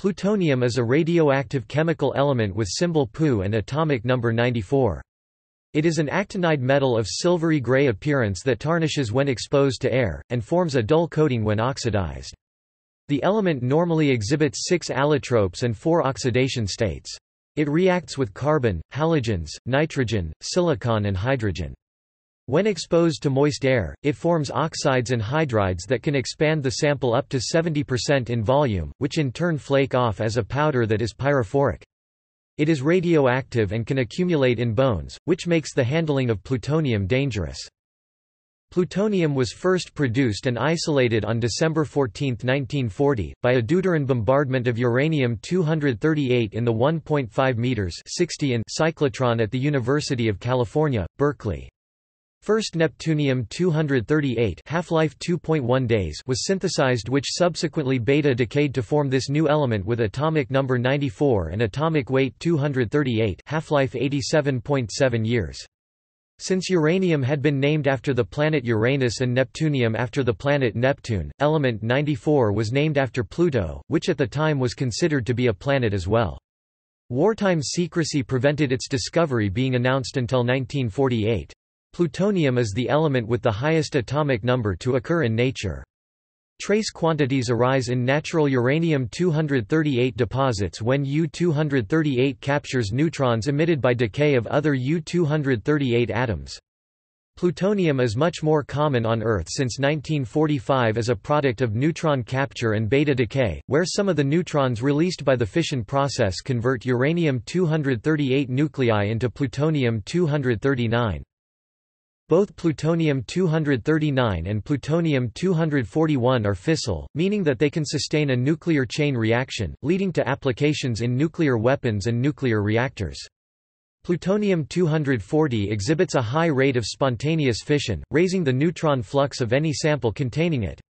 Plutonium is a radioactive chemical element with symbol Pu and atomic number 94. It is an actinide metal of silvery gray appearance that tarnishes when exposed to air, and forms a dull coating when oxidized. The element normally exhibits six allotropes and four oxidation states. It reacts with carbon, halogens, nitrogen, silicon and hydrogen. When exposed to moist air, it forms oxides and hydrides that can expand the sample up to 70% in volume, which in turn flake off as a powder that is pyrophoric. It is radioactive and can accumulate in bones, which makes the handling of plutonium dangerous. Plutonium was first produced and isolated on December 14, 1940, by a deuteron bombardment of uranium-238 in the 1.5 meters 60 in cyclotron at the University of California, Berkeley. First neptunium-238 half-life 2.1 days was synthesized which subsequently beta decayed to form this new element with atomic number 94 and atomic weight 238 half-life 87.7 years. Since uranium had been named after the planet Uranus and neptunium after the planet Neptune, element 94 was named after Pluto, which at the time was considered to be a planet as well. Wartime secrecy prevented its discovery being announced until 1948. Plutonium is the element with the highest atomic number to occur in nature. Trace quantities arise in natural uranium-238 deposits when U-238 captures neutrons emitted by decay of other U-238 atoms. Plutonium is much more common on Earth since 1945 as a product of neutron capture and beta decay, where some of the neutrons released by the fission process convert uranium-238 nuclei into plutonium-239. Both plutonium-239 and plutonium-241 are fissile, meaning that they can sustain a nuclear chain reaction, leading to applications in nuclear weapons and nuclear reactors. Plutonium-240 exhibits a high rate of spontaneous fission, raising the neutron flux of any sample containing it.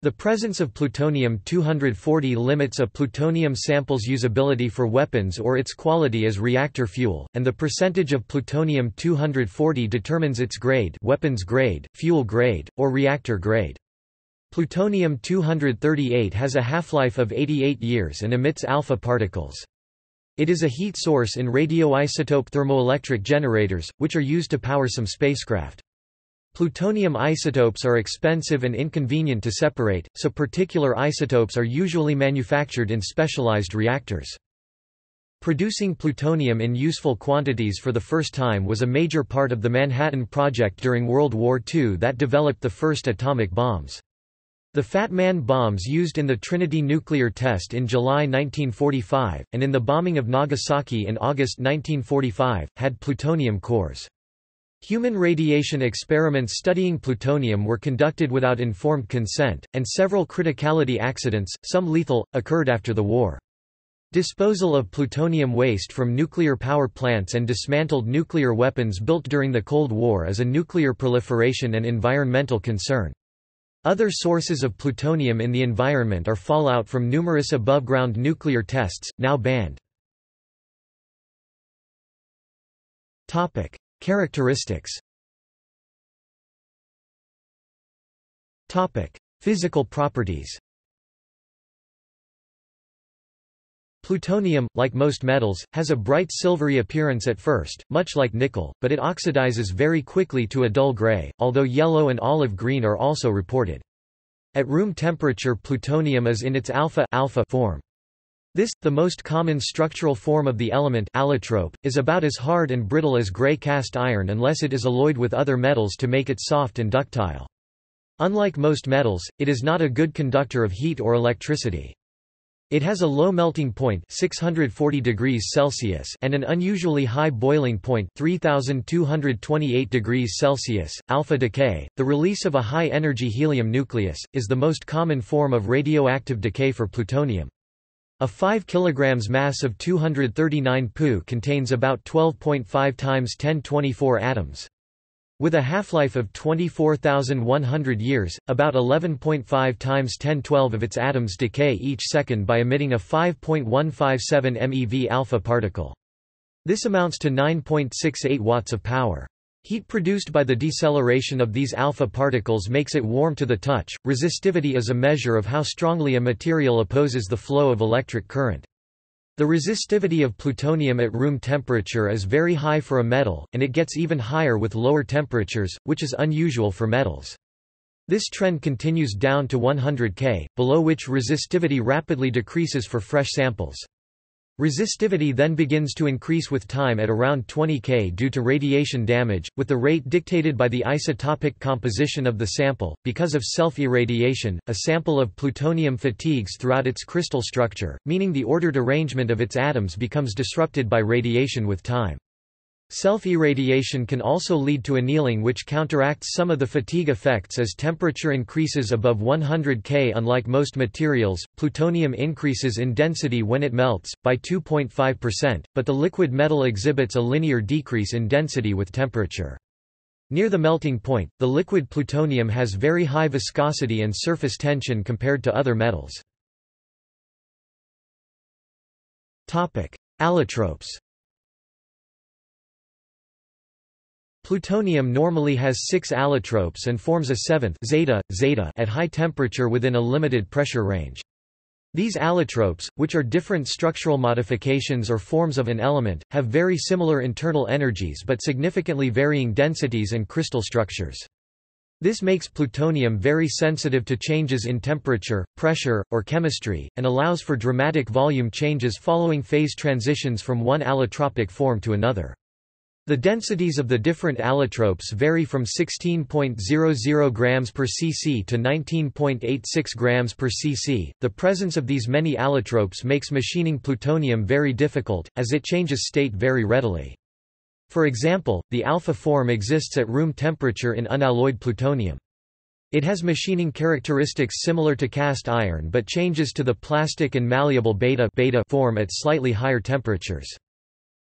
The presence of plutonium-240 limits a plutonium sample's usability for weapons or its quality as reactor fuel, and the percentage of plutonium-240 determines its grade weapons grade, fuel grade, or reactor grade. Plutonium-238 has a half-life of 88 years and emits alpha particles. It is a heat source in radioisotope thermoelectric generators, which are used to power some spacecraft. Plutonium isotopes are expensive and inconvenient to separate, so particular isotopes are usually manufactured in specialized reactors. Producing plutonium in useful quantities for the first time was a major part of the Manhattan Project during World War II that developed the first atomic bombs. The Fat Man bombs used in the Trinity nuclear test in July 1945, and in the bombing of Nagasaki in August 1945, had plutonium cores. Human radiation experiments studying plutonium were conducted without informed consent, and several criticality accidents, some lethal, occurred after the war. Disposal of plutonium waste from nuclear power plants and dismantled nuclear weapons built during the Cold War is a nuclear proliferation and environmental concern. Other sources of plutonium in the environment are fallout from numerous above-ground nuclear tests, now banned. Characteristics Physical properties Plutonium, like most metals, has a bright silvery appearance at first, much like nickel, but it oxidizes very quickly to a dull gray, although yellow and olive green are also reported. At room temperature plutonium is in its alpha, alpha form. This, the most common structural form of the element allotrope, is about as hard and brittle as gray cast iron unless it is alloyed with other metals to make it soft and ductile. Unlike most metals, it is not a good conductor of heat or electricity. It has a low melting point 640 degrees Celsius and an unusually high boiling point 3228 degrees Celsius. Alpha decay, the release of a high-energy helium nucleus, is the most common form of radioactive decay for plutonium. A 5 kg mass of 239 Pu contains about 12.5 times 1024 atoms. With a half-life of 24,100 years, about 11.5 times 1012 of its atoms decay each second by emitting a 5.157 MeV alpha particle. This amounts to 9.68 watts of power. Heat produced by the deceleration of these alpha particles makes it warm to the touch. Resistivity is a measure of how strongly a material opposes the flow of electric current. The resistivity of plutonium at room temperature is very high for a metal, and it gets even higher with lower temperatures, which is unusual for metals. This trend continues down to 100 K, below which resistivity rapidly decreases for fresh samples. Resistivity then begins to increase with time at around 20 K due to radiation damage, with the rate dictated by the isotopic composition of the sample. Because of self-irradiation, a sample of plutonium fatigues throughout its crystal structure, meaning the ordered arrangement of its atoms becomes disrupted by radiation with time. Self-irradiation can also lead to annealing which counteracts some of the fatigue effects as temperature increases above 100 K. Unlike most materials, plutonium increases in density when it melts, by 2.5%, but the liquid metal exhibits a linear decrease in density with temperature. Near the melting point, the liquid plutonium has very high viscosity and surface tension compared to other metals. Allotropes Plutonium normally has six allotropes and forms a seventh zeta, zeta at high temperature within a limited pressure range. These allotropes, which are different structural modifications or forms of an element, have very similar internal energies but significantly varying densities and crystal structures. This makes plutonium very sensitive to changes in temperature, pressure, or chemistry, and allows for dramatic volume changes following phase transitions from one allotropic form to another. The densities of the different allotropes vary from 16.00 grams per cc to 19.86 grams per cc. The presence of these many allotropes makes machining plutonium very difficult, as it changes state very readily. For example, the alpha form exists at room temperature in unalloyed plutonium. It has machining characteristics similar to cast iron but changes to the plastic and malleable beta, beta form at slightly higher temperatures.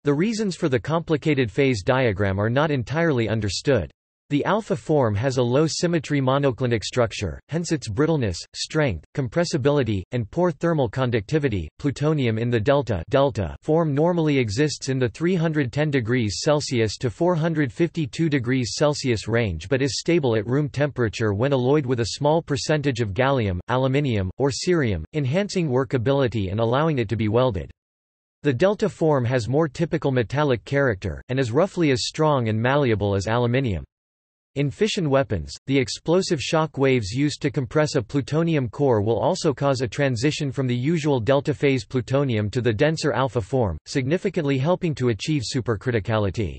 The reasons for the complicated phase diagram are not entirely understood. The alpha form has a low symmetry monoclinic structure, hence its brittleness, strength, compressibility, and poor thermal conductivity. Plutonium in the delta, delta form normally exists in the 310 degrees Celsius to 452 degrees Celsius range but is stable at room temperature when alloyed with a small percentage of gallium, aluminium, or cerium, enhancing workability and allowing it to be welded. The delta form has more typical metallic character, and is roughly as strong and malleable as aluminium. In fission weapons, the explosive shock waves used to compress a plutonium core will also cause a transition from the usual delta phase plutonium to the denser alpha form, significantly helping to achieve supercriticality.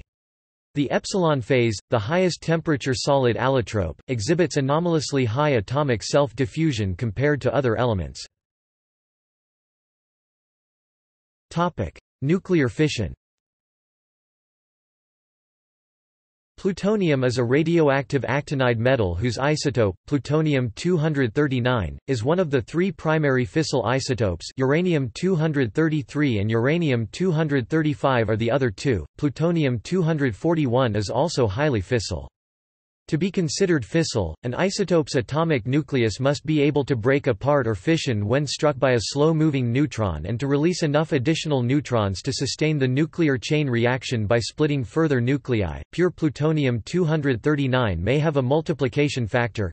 The epsilon phase, the highest temperature solid allotrope, exhibits anomalously high atomic self-diffusion compared to other elements. Nuclear fission Plutonium is a radioactive actinide metal whose isotope, plutonium-239, is one of the three primary fissile isotopes uranium-233 and uranium-235 are the other two. Plutonium-241 is also highly fissile. To be considered fissile, an isotope's atomic nucleus must be able to break apart or fission when struck by a slow-moving neutron and to release enough additional neutrons to sustain the nuclear chain reaction by splitting further nuclei. Pure plutonium-239 may have a multiplication factor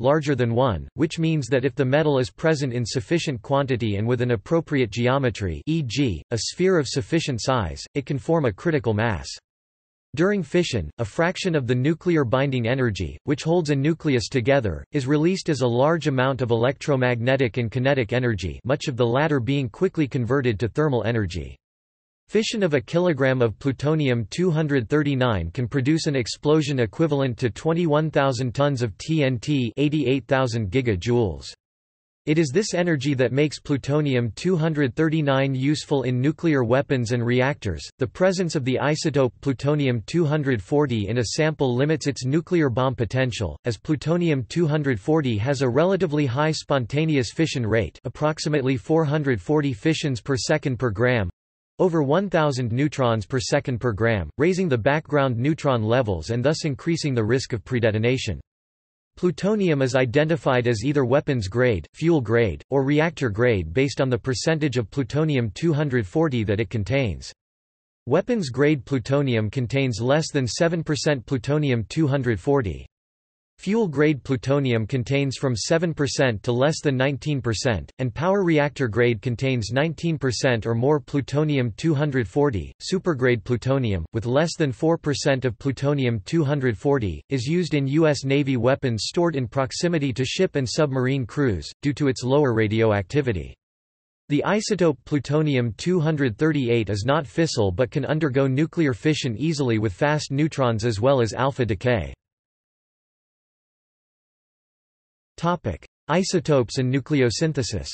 larger than 1, which means that if the metal is present in sufficient quantity and with an appropriate geometry e.g., a sphere of sufficient size, it can form a critical mass. During fission, a fraction of the nuclear binding energy, which holds a nucleus together, is released as a large amount of electromagnetic and kinetic energy much of the latter being quickly converted to thermal energy. Fission of a kilogram of plutonium-239 can produce an explosion equivalent to 21,000 tons of TNT 88,000 gigajoules. It is this energy that makes plutonium-239 useful in nuclear weapons and reactors. The presence of the isotope plutonium-240 in a sample limits its nuclear bomb potential, as plutonium-240 has a relatively high spontaneous fission rate, approximately 440 fissions per second per gram, over 1000 neutrons per second per gram, raising the background neutron levels and thus increasing the risk of predetonation. Plutonium is identified as either weapons grade, fuel grade, or reactor grade based on the percentage of plutonium-240 that it contains. Weapons-grade plutonium contains less than 7% plutonium-240. Fuel-grade plutonium contains from 7% to less than 19%, and power reactor-grade contains 19% or more plutonium-240. Supergrade plutonium, with less than 4% of plutonium-240, is used in U.S. Navy weapons stored in proximity to ship and submarine crews, due to its lower radioactivity. The isotope plutonium-238 is not fissile but can undergo nuclear fission easily with fast neutrons as well as alpha decay. Topic: Isotopes and nucleosynthesis.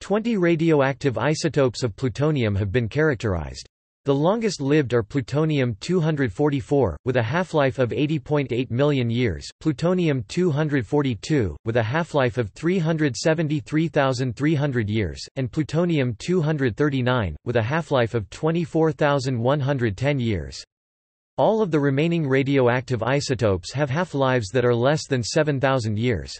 20 radioactive isotopes of plutonium have been characterized. The longest lived are plutonium-244, with a half-life of 80.8 million years, plutonium-242, with a half-life of 373,300 years, and plutonium-239, with a half-life of 24,110 years. All of the remaining radioactive isotopes have half-lives that are less than 7,000 years.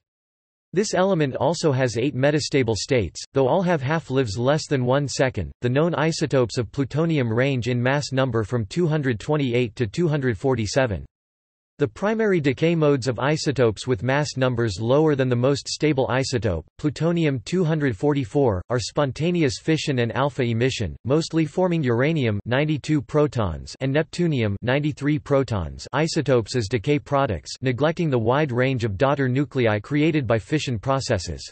This element also has eight metastable states, though all have half-lives less than one second. The known isotopes of plutonium range in mass number from 228 to 247. The primary decay modes of isotopes with mass numbers lower than the most stable isotope, plutonium-244, are spontaneous fission and alpha emission, mostly forming uranium 92 protons and neptunium 93 protons isotopes as decay products neglecting the wide range of daughter nuclei created by fission processes.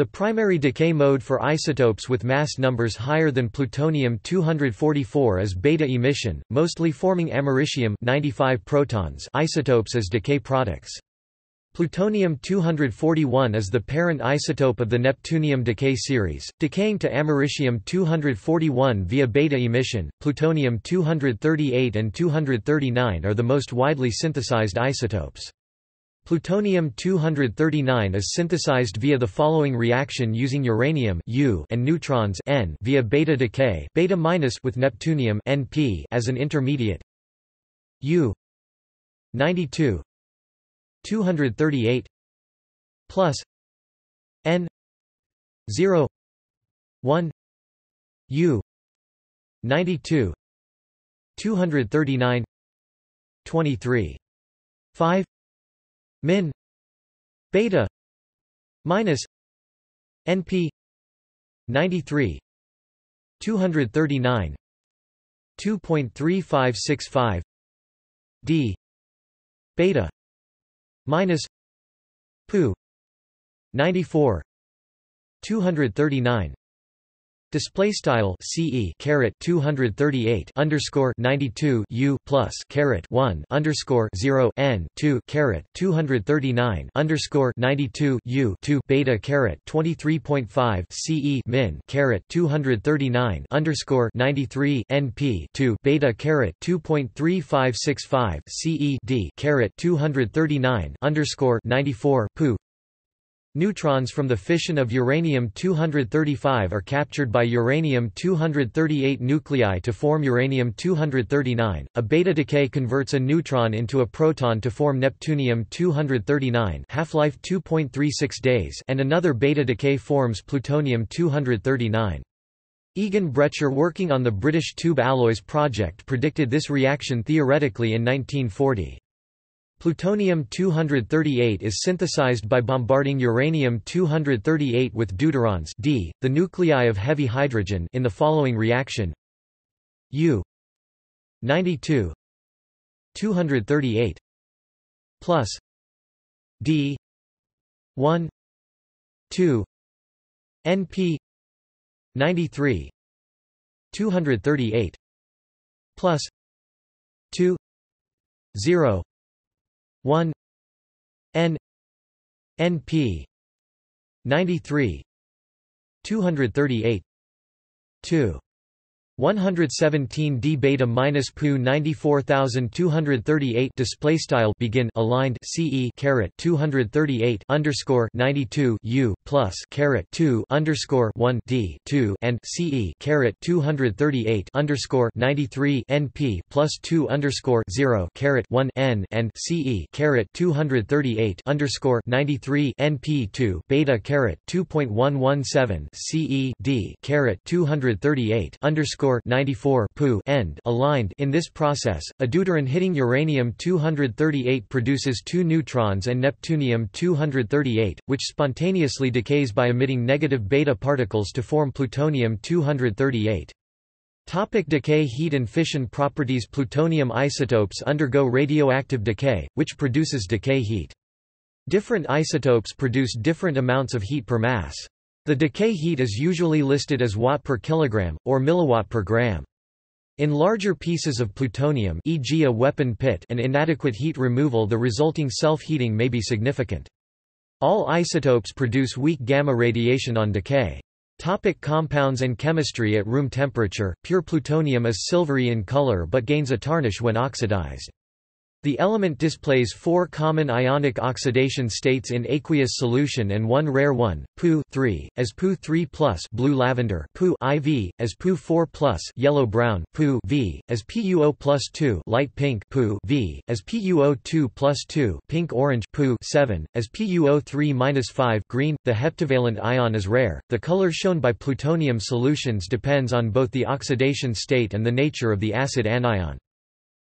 The primary decay mode for isotopes with mass numbers higher than plutonium-244 is beta emission, mostly forming americium 95 protons isotopes as decay products. Plutonium-241 is the parent isotope of the neptunium decay series, decaying to americium-241 via beta emission. Plutonium-238 and 239 are the most widely synthesized isotopes. Plutonium-239 is synthesized via the following reaction using uranium U and neutrons N via beta decay beta with neptunium Np as an intermediate. U 92 238 plus N 0 1 U 92 239 23 5 min beta minus np 93 239 2.3565 d beta minus pu 94 239 Display style CE caret 238 underscore 92 U plus caret 1 underscore 0 N 2 caret 239 underscore 92 U 2 beta caret 23.5 CE min caret 239 underscore 93 NP 2 beta caret 2.3565 CE D caret 239 underscore 94 Pu Neutrons from the fission of uranium-235 are captured by uranium-238 nuclei to form uranium-239. A beta decay converts a neutron into a proton to form neptunium-239, half-life 2.36 days, and another beta decay forms plutonium-239. Egon Bretscher working on the British tube alloys project predicted this reaction theoretically in 1940. Plutonium-238 is synthesized by bombarding uranium-238 with deuterons D, the nuclei of heavy hydrogen in the following reaction. U 92 238 plus D 1 2 NP 93 238 plus 2 0 1 n np 93 238 2 117 d beta minus pu 94238 display style begin aligned ce caret 238 underscore 92 u plus caret 2 underscore 1 d 2 and ce caret 238 underscore 93 np plus 2 underscore 0 caret 1 n and ce caret 238 underscore 93 np 2 beta caret 2.117 ce d caret 238 underscore 94 pu end aligned in this process, a deuteron hitting uranium-238 produces two neutrons and neptunium-238, which spontaneously decays by emitting negative beta particles to form plutonium-238. Topic decay Heat and fission properties Plutonium isotopes undergo radioactive decay, which produces decay heat. Different isotopes produce different amounts of heat per mass. The decay heat is usually listed as watt per kilogram, or milliwatt per gram. In larger pieces of plutonium e.g. a weapon pit and inadequate heat removal the resulting self-heating may be significant. All isotopes produce weak gamma radiation on decay. Topic compounds and chemistry At room temperature, pure plutonium is silvery in color but gains a tarnish when oxidized. The element displays four common ionic oxidation states in aqueous solution and one rare one, Pu 3, as Pu 3 blue lavender, Pu IV, as Pu 4 plus yellow brown, Pu V, as PuO plus 2 light pink, Pu V, as PuO 2 plus 2 pink orange, Pu 7, as PuO 3 minus 5 green. The heptavalent ion is rare. The color shown by plutonium solutions depends on both the oxidation state and the nature of the acid anion.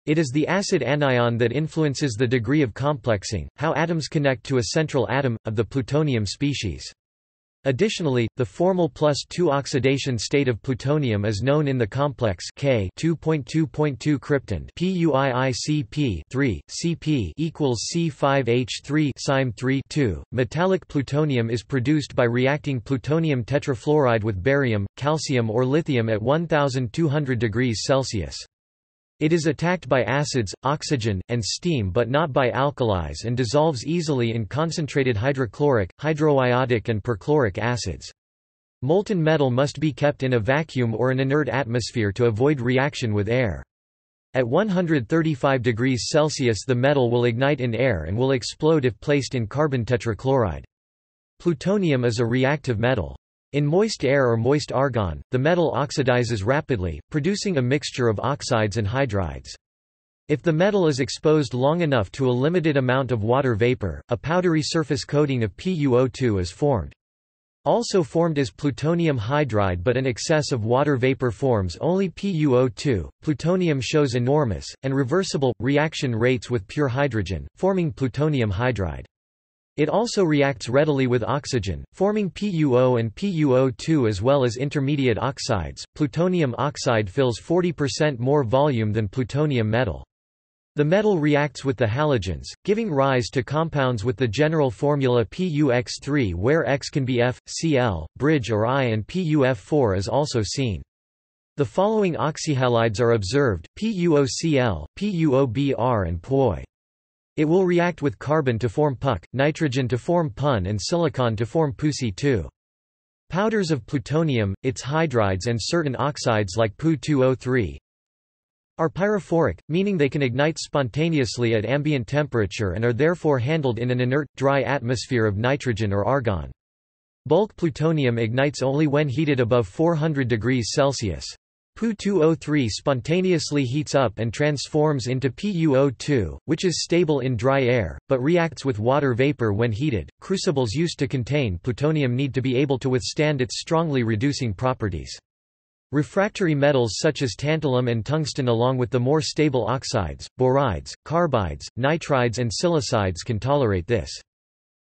It is the acid anion that influences the degree of complexing, how atoms connect to a central atom, of the plutonium species. Additionally, the formal plus 2 oxidation state of plutonium is known in the complex K 2.2.2 krypton PUIICP 3 CP equals C5H3 SIME 3 2. Metallic plutonium is produced by reacting plutonium tetrafluoride with barium, calcium or lithium at 1200 degrees Celsius. It is attacked by acids, oxygen, and steam but not by alkalis and dissolves easily in concentrated hydrochloric, hydroiodic and perchloric acids. Molten metal must be kept in a vacuum or an inert atmosphere to avoid reaction with air. At 135 degrees Celsius the metal will ignite in air and will explode if placed in carbon tetrachloride. Plutonium is a reactive metal. In moist air or moist argon, the metal oxidizes rapidly, producing a mixture of oxides and hydrides. If the metal is exposed long enough to a limited amount of water vapor, a powdery surface coating of PuO2 is formed. Also formed is plutonium hydride but an excess of water vapor forms only PuO2. Plutonium shows enormous, and reversible, reaction rates with pure hydrogen, forming plutonium hydride. It also reacts readily with oxygen, forming PuO and PuO2 as well as intermediate oxides. Plutonium oxide fills 40% more volume than plutonium metal. The metal reacts with the halogens, giving rise to compounds with the general formula PuX3 where X can be F, Cl, bridge or I and PuF4 is also seen. The following oxyhalides are observed, PuOCl, PuOBr and POI. It will react with carbon to form PuC, nitrogen to form PuN and silicon to form PuSi2. Powders of plutonium, its hydrides and certain oxides like Pu2O3 are pyrophoric, meaning they can ignite spontaneously at ambient temperature and are therefore handled in an inert, dry atmosphere of nitrogen or argon. Bulk plutonium ignites only when heated above 400 degrees Celsius. Pu2O3 spontaneously heats up and transforms into PuO2, which is stable in dry air, but reacts with water vapor when heated. Crucibles used to contain plutonium need to be able to withstand its strongly reducing properties. Refractory metals such as tantalum and tungsten along with the more stable oxides, borides, carbides, nitrides and silicides can tolerate this.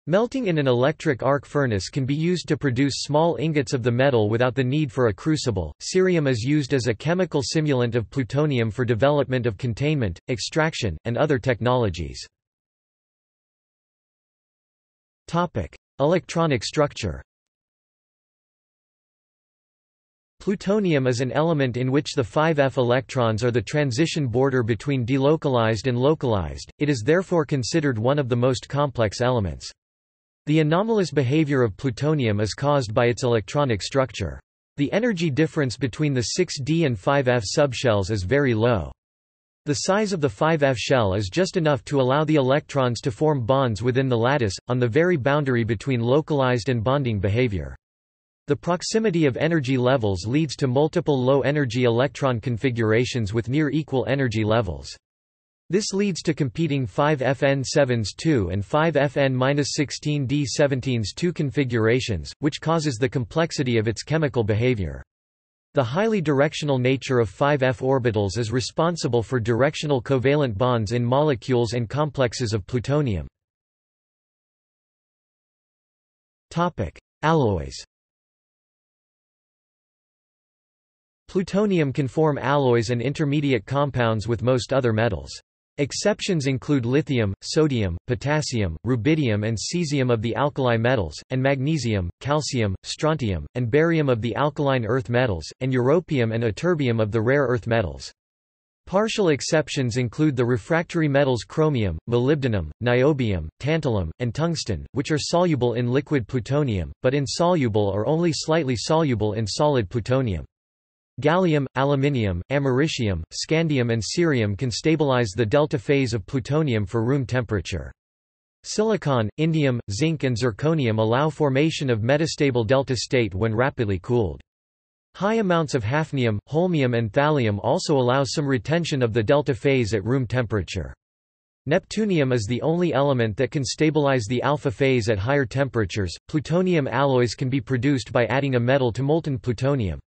Melting in an electric arc furnace can be used to produce small ingots of the metal without the need for a crucible. Cerium is used as a chemical simulant of plutonium for development of containment, extraction, and other technologies. Topic: Electronic structure. Plutonium is an element in which the 5f electrons are the transition border between delocalized and localized, it is therefore considered one of the most complex elements. The anomalous behavior of plutonium is caused by its electronic structure. The energy difference between the 6d and 5f subshells is very low. The size of the 5f shell is just enough to allow the electrons to form bonds within the lattice, on the very boundary between localized and bonding behavior. The proximity of energy levels leads to multiple low-energy electron configurations with near equal energy levels. This leads to competing 5FN7s 2 and 5FN-16D17s 2 configurations, which causes the complexity of its chemical behavior. The highly directional nature of 5f orbitals is responsible for directional covalent bonds in molecules and complexes of plutonium. Alloys Plutonium can form alloys and intermediate compounds with most other metals. Exceptions include lithium, sodium, potassium, rubidium and cesium of the alkali metals, and magnesium, calcium, strontium, and barium of the alkaline earth metals, and europium and ytterbium of the rare earth metals. Partial exceptions include the refractory metals chromium, molybdenum, niobium, tantalum, and tungsten, which are soluble in liquid plutonium, but insoluble or only slightly soluble in solid plutonium. Gallium, aluminium, americium, scandium and cerium can stabilize the delta phase of plutonium for room temperature. Silicon, indium, zinc and zirconium allow formation of metastable delta state when rapidly cooled. High amounts of hafnium, holmium and thallium also allow some retention of the delta phase at room temperature. Neptunium is the only element that can stabilize the alpha phase at higher temperatures. Plutonium alloys can be produced by adding a metal to molten plutonium.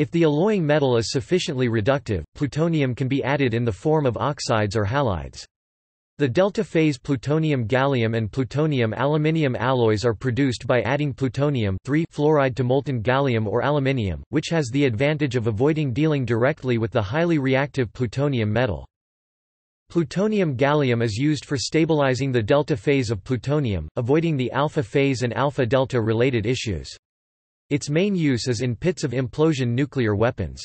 If the alloying metal is sufficiently reductive, plutonium can be added in the form of oxides or halides. The delta-phase plutonium-gallium and plutonium-aluminium alloys are produced by adding plutonium fluoride to molten gallium or aluminium, which has the advantage of avoiding dealing directly with the highly reactive plutonium metal. Plutonium-gallium is used for stabilizing the delta phase of plutonium, avoiding the alpha phase and alpha-delta related issues. Its main use is in pits of implosion nuclear weapons.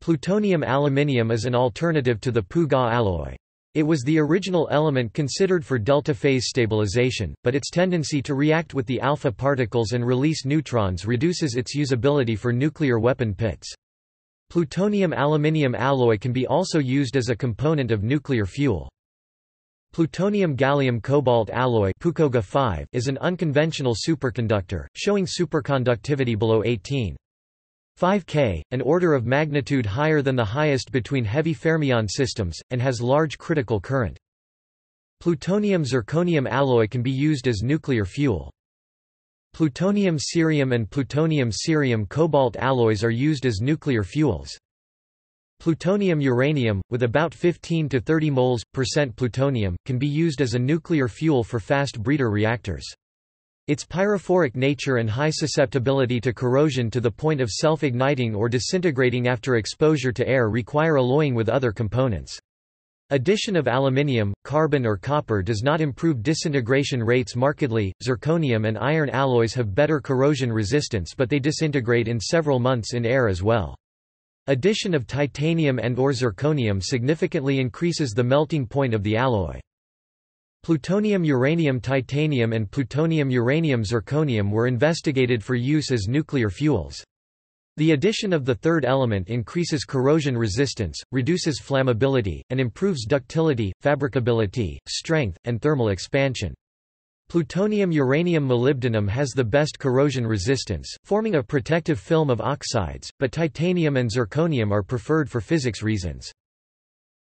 Plutonium-aluminium is an alternative to the Pu-Ga alloy. It was the original element considered for delta phase stabilization, but its tendency to react with the alpha particles and release neutrons reduces its usability for nuclear weapon pits. Plutonium-aluminium alloy can be also used as a component of nuclear fuel. Plutonium-gallium-cobalt alloy is an unconventional superconductor, showing superconductivity below 18. 5 K, an order of magnitude higher than the highest between heavy fermion systems, and has large critical current. Plutonium-zirconium alloy can be used as nuclear fuel. Plutonium-cerium and plutonium-cerium cobalt alloys are used as nuclear fuels. Plutonium-uranium, with about 15 to 30 moles percent plutonium, can be used as a nuclear fuel for fast breeder reactors. Its pyrophoric nature and high susceptibility to corrosion to the point of self-igniting or disintegrating after exposure to air require alloying with other components. Addition of aluminium, carbon or copper does not improve disintegration rates markedly. Zirconium and iron alloys have better corrosion resistance but they disintegrate in several months in air as well. Addition of titanium and or zirconium significantly increases the melting point of the alloy. Plutonium-uranium-titanium and plutonium-uranium-zirconium were investigated for use as nuclear fuels. The addition of the third element increases corrosion resistance, reduces flammability, and improves ductility, fabricability, strength, and thermal expansion. Plutonium-uranium-molybdenum has the best corrosion resistance, forming a protective film of oxides, but titanium and zirconium are preferred for physics reasons.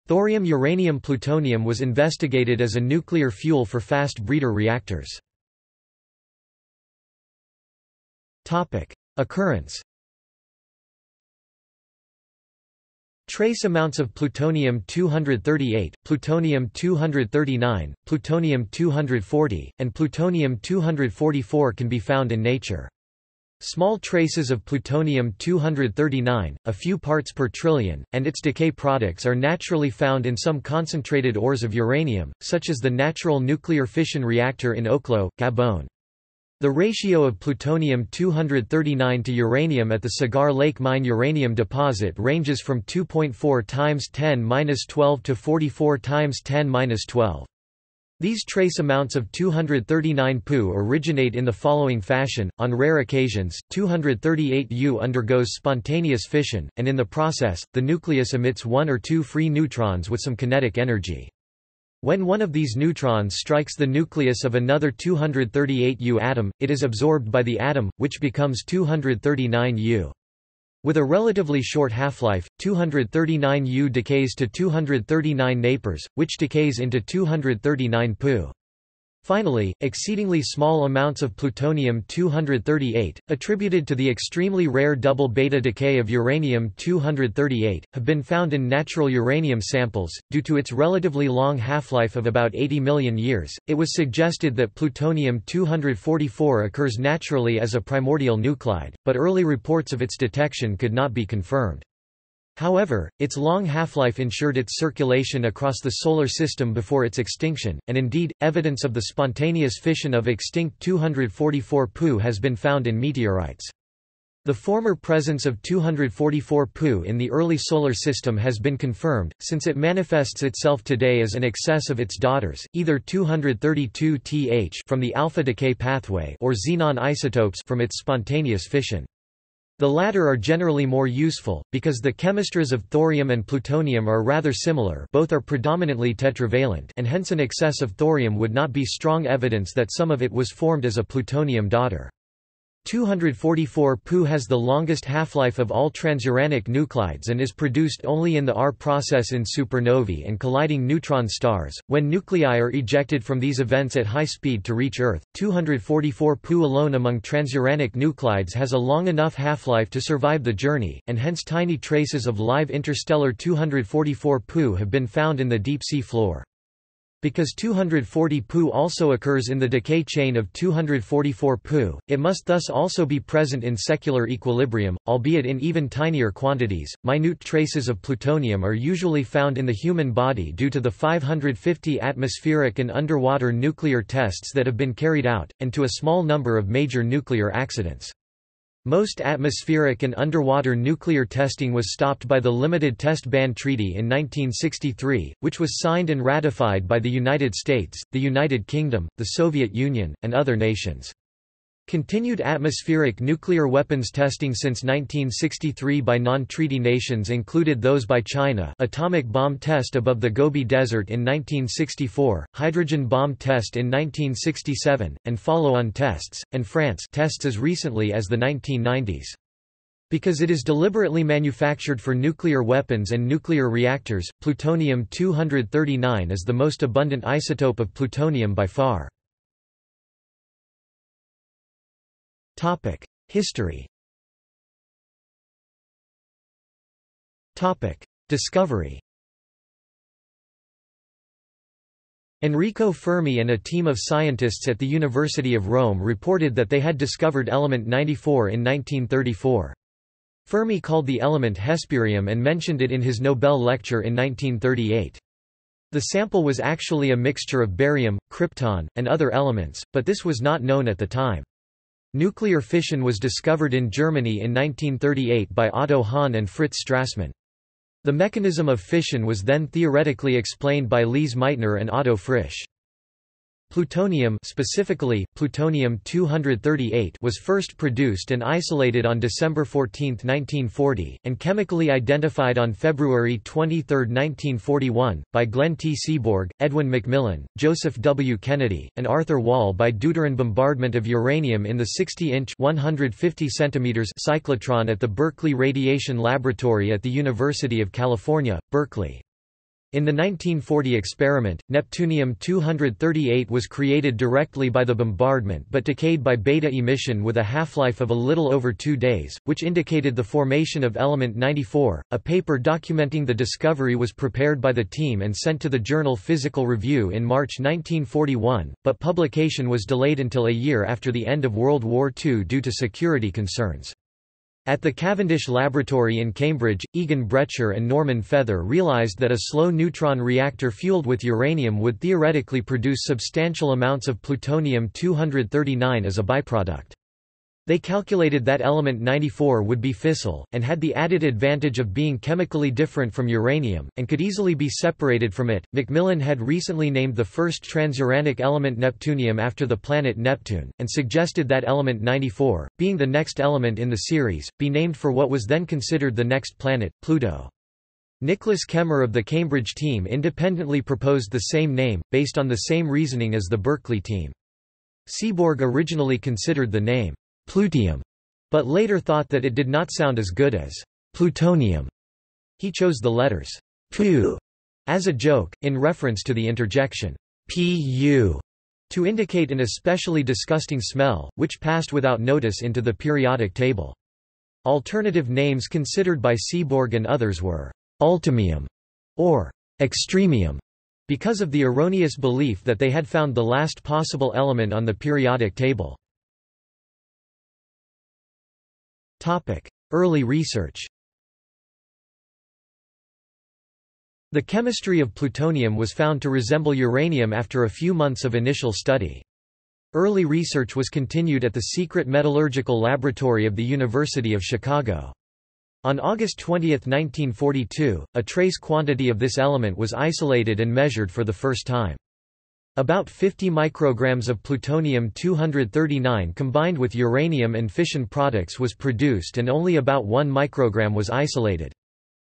Thorium-uranium-plutonium was investigated as a nuclear fuel for fast breeder reactors. Occurrence Trace amounts of plutonium-238, plutonium-239, plutonium-240, and plutonium-244 can be found in nature. Small traces of plutonium-239, a few parts per trillion, and its decay products are naturally found in some concentrated ores of uranium, such as the Natural Nuclear Fission Reactor in Oklo, Gabon. The ratio of plutonium-239 to uranium at the Cigar Lake mine uranium deposit ranges from 2.4 times 10-12 to 44 times 10-12. These trace amounts of 239 Pu originate in the following fashion, on rare occasions, 238 U undergoes spontaneous fission, and in the process, the nucleus emits one or two free neutrons with some kinetic energy. When one of these neutrons strikes the nucleus of another 238 U atom, it is absorbed by the atom, which becomes 239 U. With a relatively short half-life, 239 U decays to 239 npers, which decays into 239 Pu. Finally, exceedingly small amounts of plutonium-238, attributed to the extremely rare double beta decay of uranium-238, have been found in natural uranium samples. Due to its relatively long half-life of about 80 million years, it was suggested that plutonium-244 occurs naturally as a primordial nuclide, but early reports of its detection could not be confirmed. However, its long half-life ensured its circulation across the Solar System before its extinction, and indeed, evidence of the spontaneous fission of extinct 244 Pu has been found in meteorites. The former presence of 244 Pu in the early Solar System has been confirmed, since it manifests itself today as an excess of its daughters, either 232 Th from the alpha decay pathway or xenon isotopes from its spontaneous fission. The latter are generally more useful, because the chemistries of thorium and plutonium are rather similar both are predominantly tetravalent and hence an excess of thorium would not be strong evidence that some of it was formed as a plutonium daughter. 244 Pu has the longest half-life of all transuranic nuclides and is produced only in the R process in supernovae and colliding neutron stars. When nuclei are ejected from these events at high speed to reach Earth, 244 Pu alone among transuranic nuclides has a long enough half-life to survive the journey, and hence tiny traces of live interstellar 244 Pu have been found in the deep sea floor. Because 240 Pu also occurs in the decay chain of 244 Pu, it must thus also be present in secular equilibrium, albeit in even tinier quantities. Minute traces of plutonium are usually found in the human body due to the 550 atmospheric and underwater nuclear tests that have been carried out, and to a small number of major nuclear accidents. Most atmospheric and underwater nuclear testing was stopped by the Limited Test Ban Treaty in 1963, which was signed and ratified by the United States, the United Kingdom, the Soviet Union, and other nations. Continued atmospheric nuclear weapons testing since 1963 by non-treaty nations included those by China atomic bomb test above the Gobi Desert in 1964, hydrogen bomb test in 1967, and follow-on tests, and France tests as recently as the 1990s. Because it is deliberately manufactured for nuclear weapons and nuclear reactors, plutonium-239 is the most abundant isotope of plutonium by far. Topic: History. Topic: Discovery. Enrico Fermi and a team of scientists at the University of Rome reported that they had discovered element 94 in 1934. Fermi called the element Hesperium and mentioned it in his Nobel lecture in 1938. The sample was actually a mixture of barium, krypton, and other elements, but this was not known at the time. Nuclear fission was discovered in Germany in 1938 by Otto Hahn and Fritz Strassmann. The mechanism of fission was then theoretically explained by Lise Meitner and Otto Frisch. Plutonium specifically, plutonium-238 was first produced and isolated on December 14, 1940, and chemically identified on February 23, 1941, by Glenn T. Seaborg, Edwin McMillan, Joseph W. Kennedy, and Arthur Wahl by deuteron bombardment of uranium in the 60-inch cyclotron at the Berkeley Radiation Laboratory at the University of California, Berkeley. In the 1940 experiment, Neptunium-238 was created directly by the bombardment but decayed by beta emission with a half-life of a little over two days, which indicated the formation of element 94. A paper documenting the discovery was prepared by the team and sent to the journal Physical Review in March 1941, but publication was delayed until a year after the end of World War II due to security concerns. At the Cavendish Laboratory in Cambridge, Egon Bretscher and Norman Feather realized that a slow neutron reactor fueled with uranium would theoretically produce substantial amounts of plutonium-239 as a byproduct. They calculated that element 94 would be fissile, and had the added advantage of being chemically different from uranium, and could easily be separated from it. McMillan had recently named the first transuranic element neptunium after the planet Neptune, and suggested that element 94, being the next element in the series, be named for what was then considered the next planet, Pluto. Nicholas Kemmer of the Cambridge team independently proposed the same name, based on the same reasoning as the Berkeley team. Seaborg originally considered the name plutium, but later thought that it did not sound as good as plutonium. He chose the letters pu as a joke, in reference to the interjection pu to indicate an especially disgusting smell, which passed without notice into the periodic table. Alternative names considered by Seaborg and others were ultimium or extremium, because of the erroneous belief that they had found the last possible element on the periodic table. Early research The chemistry of plutonium was found to resemble uranium after a few months of initial study. Early research was continued at the secret metallurgical laboratory of the University of Chicago. On August 20, 1942, a trace quantity of this element was isolated and measured for the first time. About 50 micrograms of plutonium-239 combined with uranium and fission products was produced and only about 1 microgram was isolated.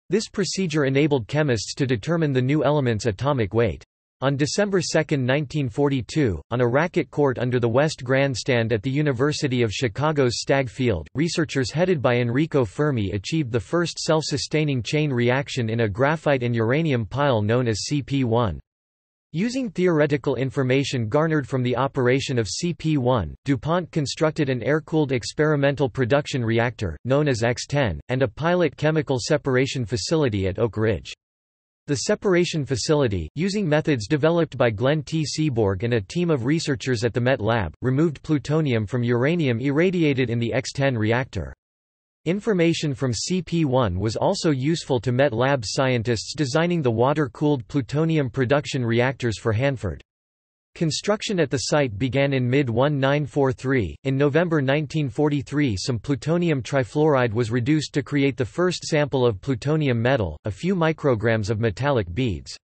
This procedure enabled chemists to determine the new element's atomic weight. On December 2, 1942, on a racquet court under the West Grandstand at the University of Chicago's Stagg Field, researchers headed by Enrico Fermi achieved the first self-sustaining chain reaction in a graphite and uranium pile known as CP1. Using theoretical information garnered from the operation of CP1, DuPont constructed an air-cooled experimental production reactor, known as X-10, and a pilot chemical separation facility at Oak Ridge. The separation facility, using methods developed by Glenn T. Seaborg and a team of researchers at the MET lab, removed plutonium from uranium irradiated in the X-10 reactor. Information from CP1 was also useful to MET Labs scientists designing the water-cooled plutonium production reactors for Hanford. Construction at the site began in mid-1943. In November 1943 some plutonium trifluoride was reduced to create the first sample of plutonium metal, a few micrograms of metallic beads.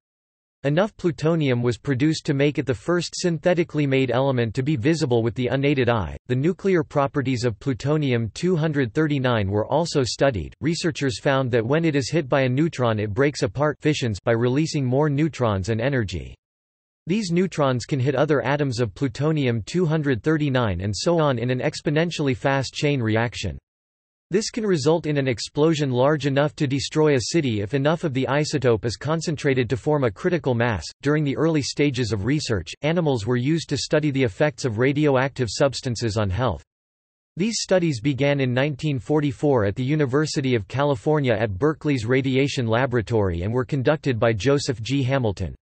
Enough plutonium was produced to make it the first synthetically made element to be visible with the unaided eye. The nuclear properties of plutonium-239 were also studied. Researchers found that when it is hit by a neutron it breaks apart fissions by releasing more neutrons and energy. These neutrons can hit other atoms of plutonium-239 and so on in an exponentially fast chain reaction. This can result in an explosion large enough to destroy a city if enough of the isotope is concentrated to form a critical mass. During the early stages of research, animals were used to study the effects of radioactive substances on health. These studies began in 1944 at the University of California at Berkeley's Radiation Laboratory and were conducted by Joseph G. Hamilton.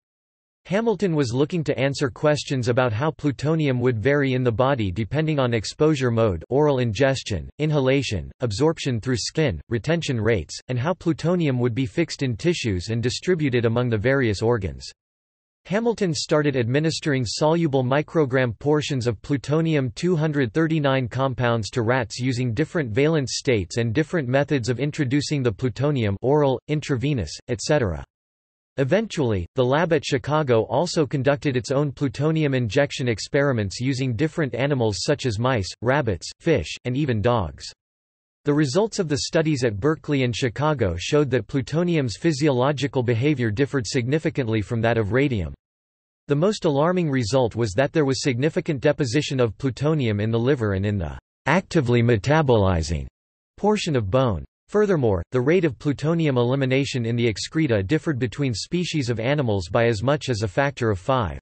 Hamilton was looking to answer questions about how plutonium would vary in the body depending on exposure mode oral ingestion, inhalation, absorption through skin, retention rates, and how plutonium would be fixed in tissues and distributed among the various organs. Hamilton started administering soluble microgram portions of plutonium-239 compounds to rats using different valence states and different methods of introducing the plutonium oral, intravenous, etc. Eventually, the lab at Chicago also conducted its own plutonium injection experiments using different animals such as mice, rabbits, fish, and even dogs. The results of the studies at Berkeley and Chicago showed that plutonium's physiological behavior differed significantly from that of radium. The most alarming result was that there was significant deposition of plutonium in the liver and in the actively metabolizing portion of bone. Furthermore, the rate of plutonium elimination in the excreta differed between species of animals by as much as a factor of 5.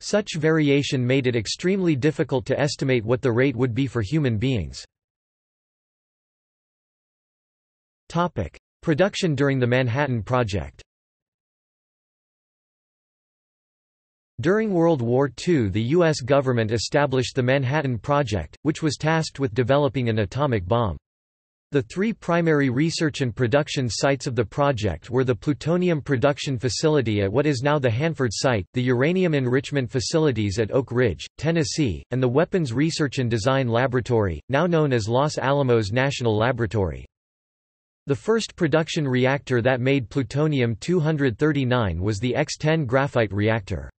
Such variation made it extremely difficult to estimate what the rate would be for human beings. Production during the Manhattan Project During World War II the U.S. government established the Manhattan Project, which was tasked with developing an atomic bomb. The three primary research and production sites of the project were the plutonium production facility at what is now the Hanford site, the uranium enrichment facilities at Oak Ridge, Tennessee, and the Weapons Research and Design Laboratory, now known as Los Alamos National Laboratory. The first production reactor that made plutonium-239 was the X-10 graphite reactor.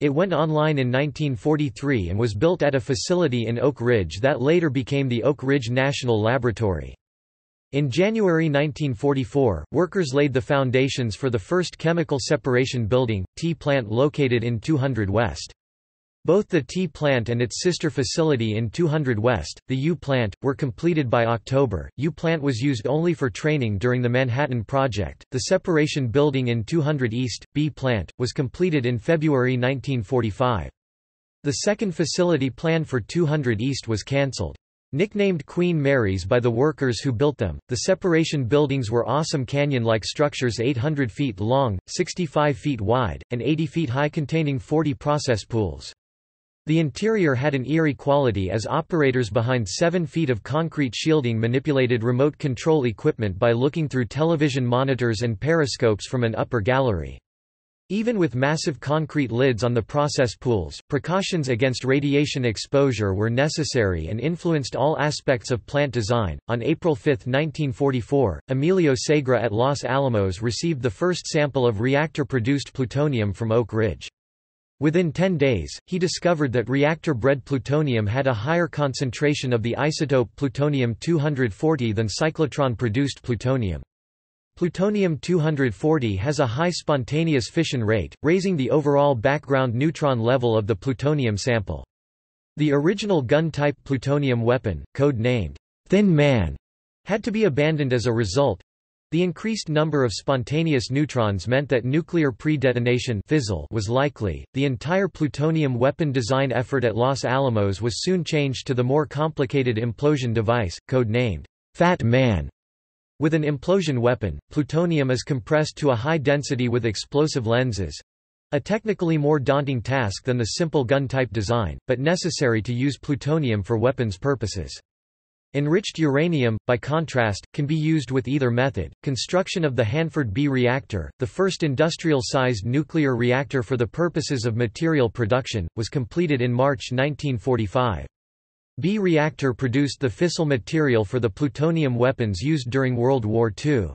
It went online in 1943 and was built at a facility in Oak Ridge that later became the Oak Ridge National Laboratory. In January 1944, workers laid the foundations for the first chemical separation building, T plant located in 200 West. Both the T plant and its sister facility in 200 West, the U plant, were completed by October. U plant was used only for training during the Manhattan Project. The separation building in 200 East, B plant, was completed in February 1945. The second facility planned for 200 East was cancelled. Nicknamed Queen Marys by the workers who built them, the separation buildings were awesome canyon-like structures 800 feet long, 65 feet wide, and 80 feet high containing 40 process pools. The interior had an eerie quality as operators behind 7 feet of concrete shielding manipulated remote control equipment by looking through television monitors and periscopes from an upper gallery. Even with massive concrete lids on the process pools, precautions against radiation exposure were necessary and influenced all aspects of plant design. On April 5, 1944, Emilio Segre at Los Alamos received the first sample of reactor produced plutonium from Oak Ridge. Within 10 days, he discovered that reactor-bred plutonium had a higher concentration of the isotope plutonium-240 than cyclotron-produced plutonium. Plutonium-240 has a high spontaneous fission rate, raising the overall background neutron level of the plutonium sample. The original gun-type plutonium weapon, code-named Thin Man, had to be abandoned as a result. The increased number of spontaneous neutrons meant that nuclear pre-detonation was likely. The entire plutonium weapon design effort at Los Alamos was soon changed to the more complicated implosion device, code-named Fat Man. With an implosion weapon, plutonium is compressed to a high density with explosive lenses, a technically more daunting task than the simple gun-type design, but necessary to use plutonium for weapons purposes. Enriched uranium, by contrast, can be used with either method. Construction of the Hanford B reactor, the first industrial-sized nuclear reactor for the purposes of material production, was completed in March 1945. B reactor produced the fissile material for the plutonium weapons used during World War II.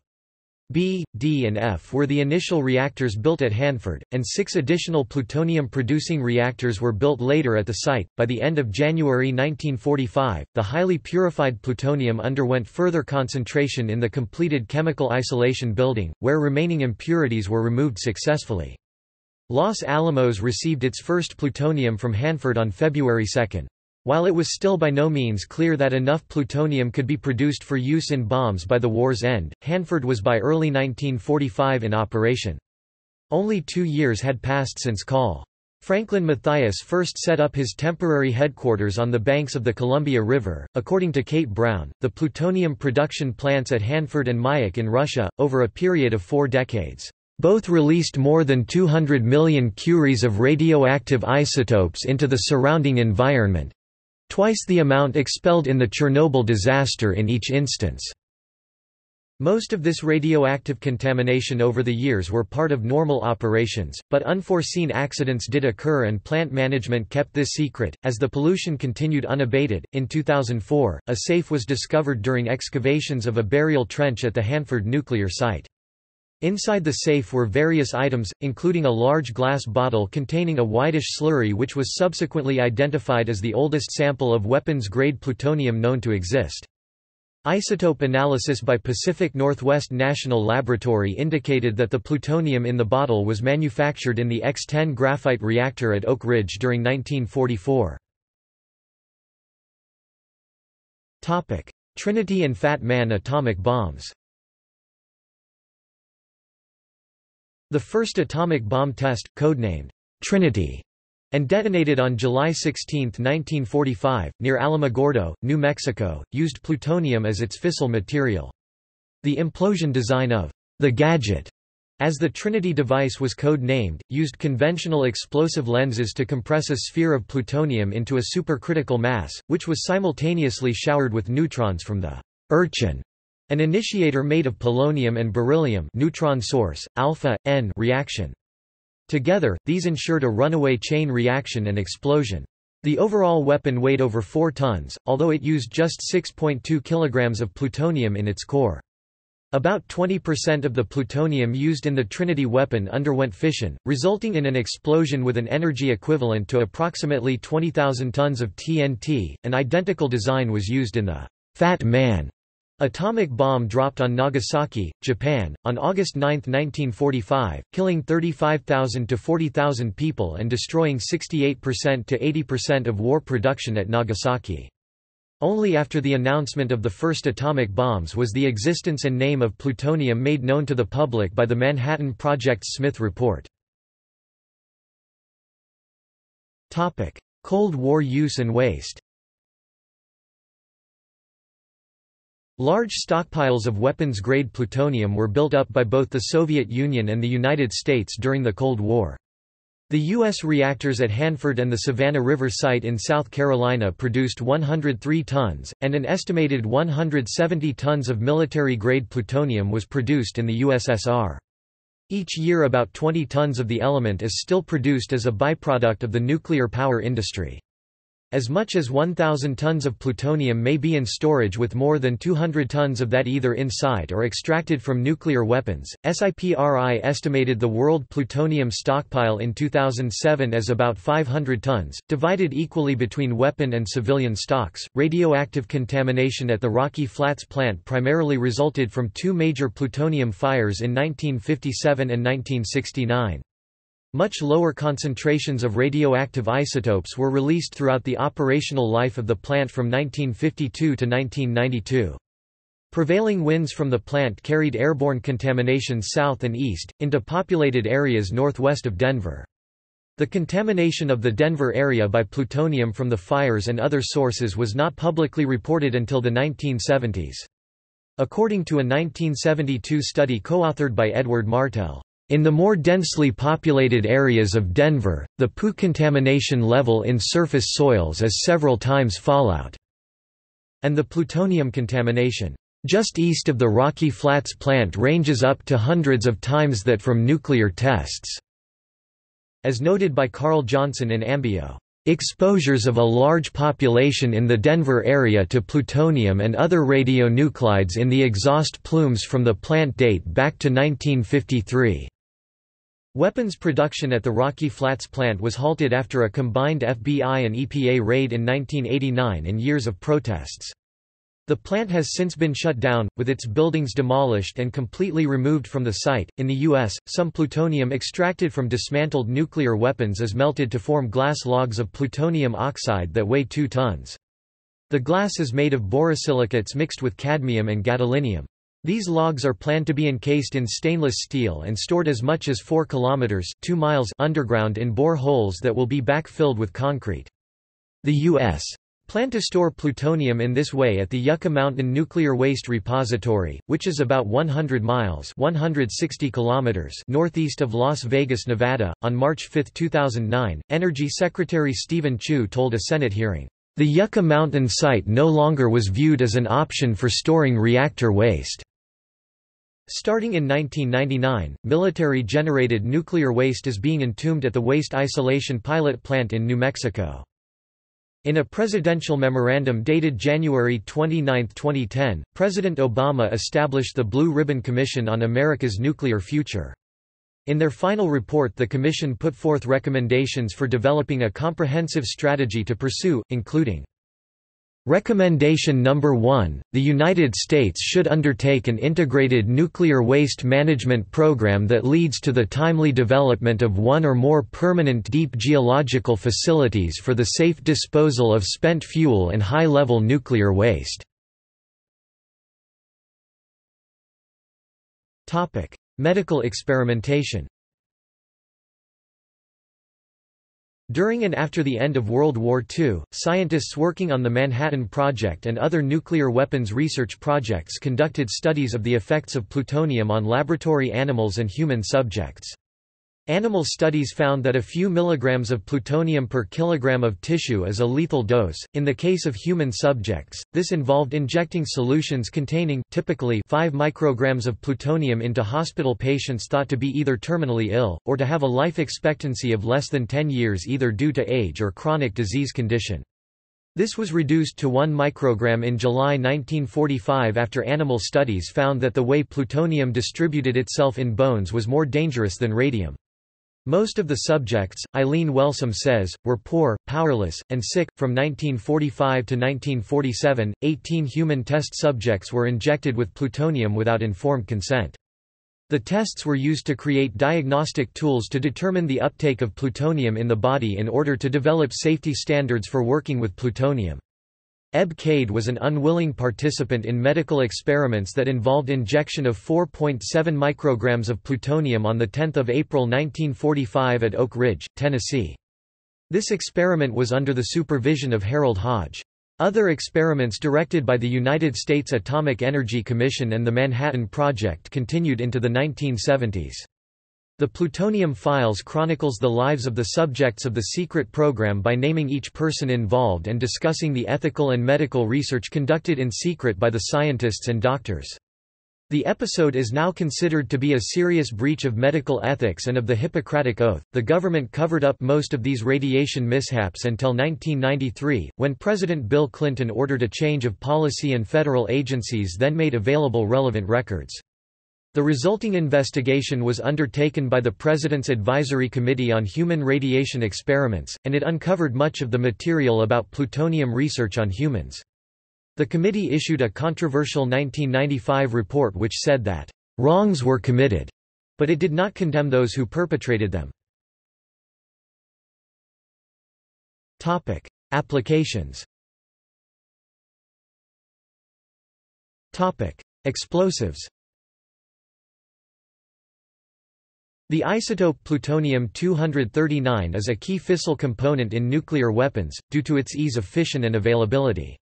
B, D and F were the initial reactors built at Hanford, and six additional plutonium-producing reactors were built later at the site. By the end of January 1945, the highly purified plutonium underwent further concentration in the completed chemical isolation building, where remaining impurities were removed successfully. Los Alamos received its first plutonium from Hanford on February 2. While it was still by no means clear that enough plutonium could be produced for use in bombs by the war's end, Hanford was by early 1945 in operation. Only two years had passed since call. Franklin Matthias first set up his temporary headquarters on the banks of the Columbia River. According to Kate Brown, the plutonium production plants at Hanford and Mayak in Russia, over a period of four decades, both released more than 200 million curies of radioactive isotopes into the surrounding environment, Twice the amount expelled in the Chernobyl disaster in each instance. Most of this radioactive contamination over the years were part of normal operations, but unforeseen accidents did occur and plant management kept this secret. As the pollution continued unabated, in 2004, a safe was discovered during excavations of a burial trench at the Hanford nuclear site. Inside the safe were various items, including a large glass bottle containing a whitish slurry which was subsequently identified as the oldest sample of weapons-grade plutonium known to exist. Isotope analysis by Pacific Northwest National Laboratory indicated that the plutonium in the bottle was manufactured in the X-10 graphite reactor at Oak Ridge during 1944. Trinity and Fat Man atomic bombs The first atomic bomb test, codenamed Trinity, and detonated on July 16, 1945, near Alamogordo, New Mexico, used plutonium as its fissile material. The implosion design of the Gadget, as the Trinity device was code-named, used conventional explosive lenses to compress a sphere of plutonium into a supercritical mass, which was simultaneously showered with neutrons from the Urchin An initiator made of polonium and beryllium neutron source, alpha, N reaction. Together, these ensured a runaway chain reaction and explosion. The overall weapon weighed over 4 tons, although it used just 6.2 kilograms of plutonium in its core. About 20% of the plutonium used in the Trinity weapon underwent fission, resulting in an explosion with an energy equivalent to approximately 20,000 tons of TNT. An identical design was used in the Fat Man atomic bomb dropped on Nagasaki, Japan, on August 9, 1945, killing 35,000 to 40,000 people and destroying 68% to 80% of war production at Nagasaki. Only after the announcement of the first atomic bombs was the existence and name of plutonium made known to the public by the Manhattan Project's Smith Report. Cold War use and waste Large stockpiles of weapons-grade plutonium were built up by both the Soviet Union and the United States during the Cold War. The U.S. reactors at Hanford and the Savannah River site in South Carolina produced 103 tons, and an estimated 170 tons of military-grade plutonium was produced in the USSR. Each year about 20 tons of the element is still produced as a byproduct of the nuclear power industry. As much as 1,000 tons of plutonium may be in storage with more than 200 tons of that either inside or extracted from nuclear weapons. SIPRI estimated the world plutonium stockpile in 2007 as about 500 tons, divided equally between weapon and civilian stocks. Radioactive contamination at the Rocky Flats plant primarily resulted from two major plutonium fires in 1957 and 1969. Much lower concentrations of radioactive isotopes were released throughout the operational life of the plant from 1952 to 1992. Prevailing winds from the plant carried airborne contamination south and east, into populated areas northwest of Denver. The contamination of the Denver area by plutonium from the fires and other sources was not publicly reported until the 1970s. According to a 1972 study co-authored by Edward Martell, in the more densely populated areas of Denver, the PU contamination level in surface soils is several times fallout, and the plutonium contamination just east of the Rocky Flats plant ranges up to hundreds of times that from nuclear tests. As noted by Carl Johnson in Ambio, exposures of a large population in the Denver area to plutonium and other radionuclides in the exhaust plumes from the plant date back to 1953. Weapons production at the Rocky Flats plant was halted after a combined FBI and EPA raid in 1989 and years of protests. The plant has since been shut down, with its buildings demolished and completely removed from the site. In the U.S., some plutonium extracted from dismantled nuclear weapons is melted to form glass logs of plutonium oxide that weigh 2 tons. The glass is made of borosilicates mixed with cadmium and gadolinium. These logs are planned to be encased in stainless steel and stored as much as 4 kilometers 2 miles underground in bore holes that will be backfilled with concrete. The U.S. plan to store plutonium in this way at the Yucca Mountain Nuclear Waste Repository, which is about 100 miles 160 kilometers northeast of Las Vegas, Nevada. On March 5, 2009, Energy Secretary Steven Chu told a Senate hearing, "...the Yucca Mountain site no longer was viewed as an option for storing reactor waste." Starting in 1999, military-generated nuclear waste is being entombed at the Waste Isolation Pilot Plant in New Mexico. In a presidential memorandum dated January 29, 2010, President Obama established the Blue Ribbon Commission on America's Nuclear Future. In their final report the Commission put forth recommendations for developing a comprehensive strategy to pursue, including Recommendation number 1, the United States should undertake an integrated nuclear waste management program that leads to the timely development of one or more permanent deep geological facilities for the safe disposal of spent fuel and high-level nuclear waste. Medical experimentation During and after the end of World War II, scientists working on the Manhattan Project and other nuclear weapons research projects conducted studies of the effects of plutonium on laboratory animals and human subjects. Animal studies found that a few milligrams of plutonium per kilogram of tissue is a lethal dose. In the case of human subjects, this involved injecting solutions containing typically 5 micrograms of plutonium into hospital patients thought to be either terminally ill or to have a life expectancy of less than 10 years either due to age or chronic disease condition. This was reduced to 1 microgram in July 1945 after animal studies found that the way plutonium distributed itself in bones was more dangerous than radium. Most of the subjects, Eileen Welsome says, were poor, powerless, and sick. From 1945 to 1947, 18 human test subjects were injected with plutonium without informed consent. The tests were used to create diagnostic tools to determine the uptake of plutonium in the body in order to develop safety standards for working with plutonium. Ebb Cade was an unwilling participant in medical experiments that involved injection of 4.7 micrograms of plutonium on 10 April 1945 at Oak Ridge, Tennessee. This experiment was under the supervision of Harold Hodge. Other experiments directed by the United States Atomic Energy Commission and the Manhattan Project continued into the 1970s. The Plutonium Files chronicles the lives of the subjects of the secret program by naming each person involved and discussing the ethical and medical research conducted in secret by the scientists and doctors. The episode is now considered to be a serious breach of medical ethics and of the Hippocratic Oath. The government covered up most of these radiation mishaps until 1993, when President Bill Clinton ordered a change of policy and federal agencies then made available relevant records. The resulting investigation was undertaken by the President's Advisory Committee on Human Radiation Experiments, and it uncovered much of the material about plutonium research on humans. The committee issued a controversial 1995 report which said that, "...wrongs were committed," but it did not condemn those who perpetrated them. Applications Explosives The isotope plutonium-239 is a key fissile component in nuclear weapons, due to its ease of fission and availability.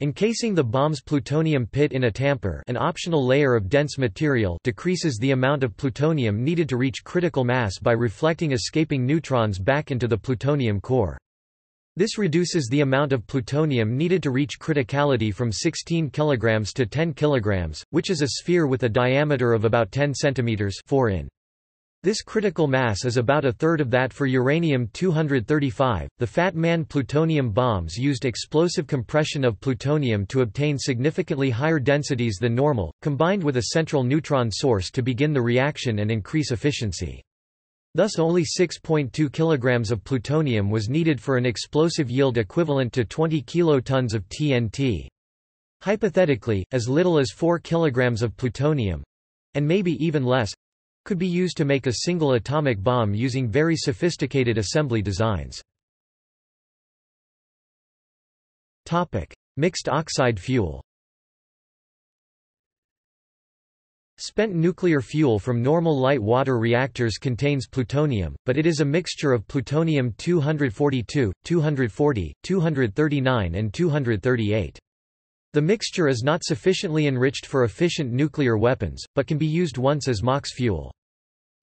Encasing the bomb's plutonium pit in a tamper an optional layer of dense material decreases the amount of plutonium needed to reach critical mass by reflecting escaping neutrons back into the plutonium core. This reduces the amount of plutonium needed to reach criticality from 16 kg to 10 kg, which is a sphere with a diameter of about 10 cm 4 in. This critical mass is about a third of that for uranium-235. The Fat Man plutonium bombs used explosive compression of plutonium to obtain significantly higher densities than normal, combined with a central neutron source to begin the reaction and increase efficiency. Thus only 6.2 kg of plutonium was needed for an explosive yield equivalent to 20 kilotons of TNT. Hypothetically, as little as 4 kg of plutonium—and maybe even less, could be used to make a single atomic bomb using very sophisticated assembly designs. Mixed oxide fuel Spent nuclear fuel from normal light water reactors contains plutonium, but it is a mixture of plutonium-242, 240, 239 and 238. The mixture is not sufficiently enriched for efficient nuclear weapons, but can be used once as MOX fuel.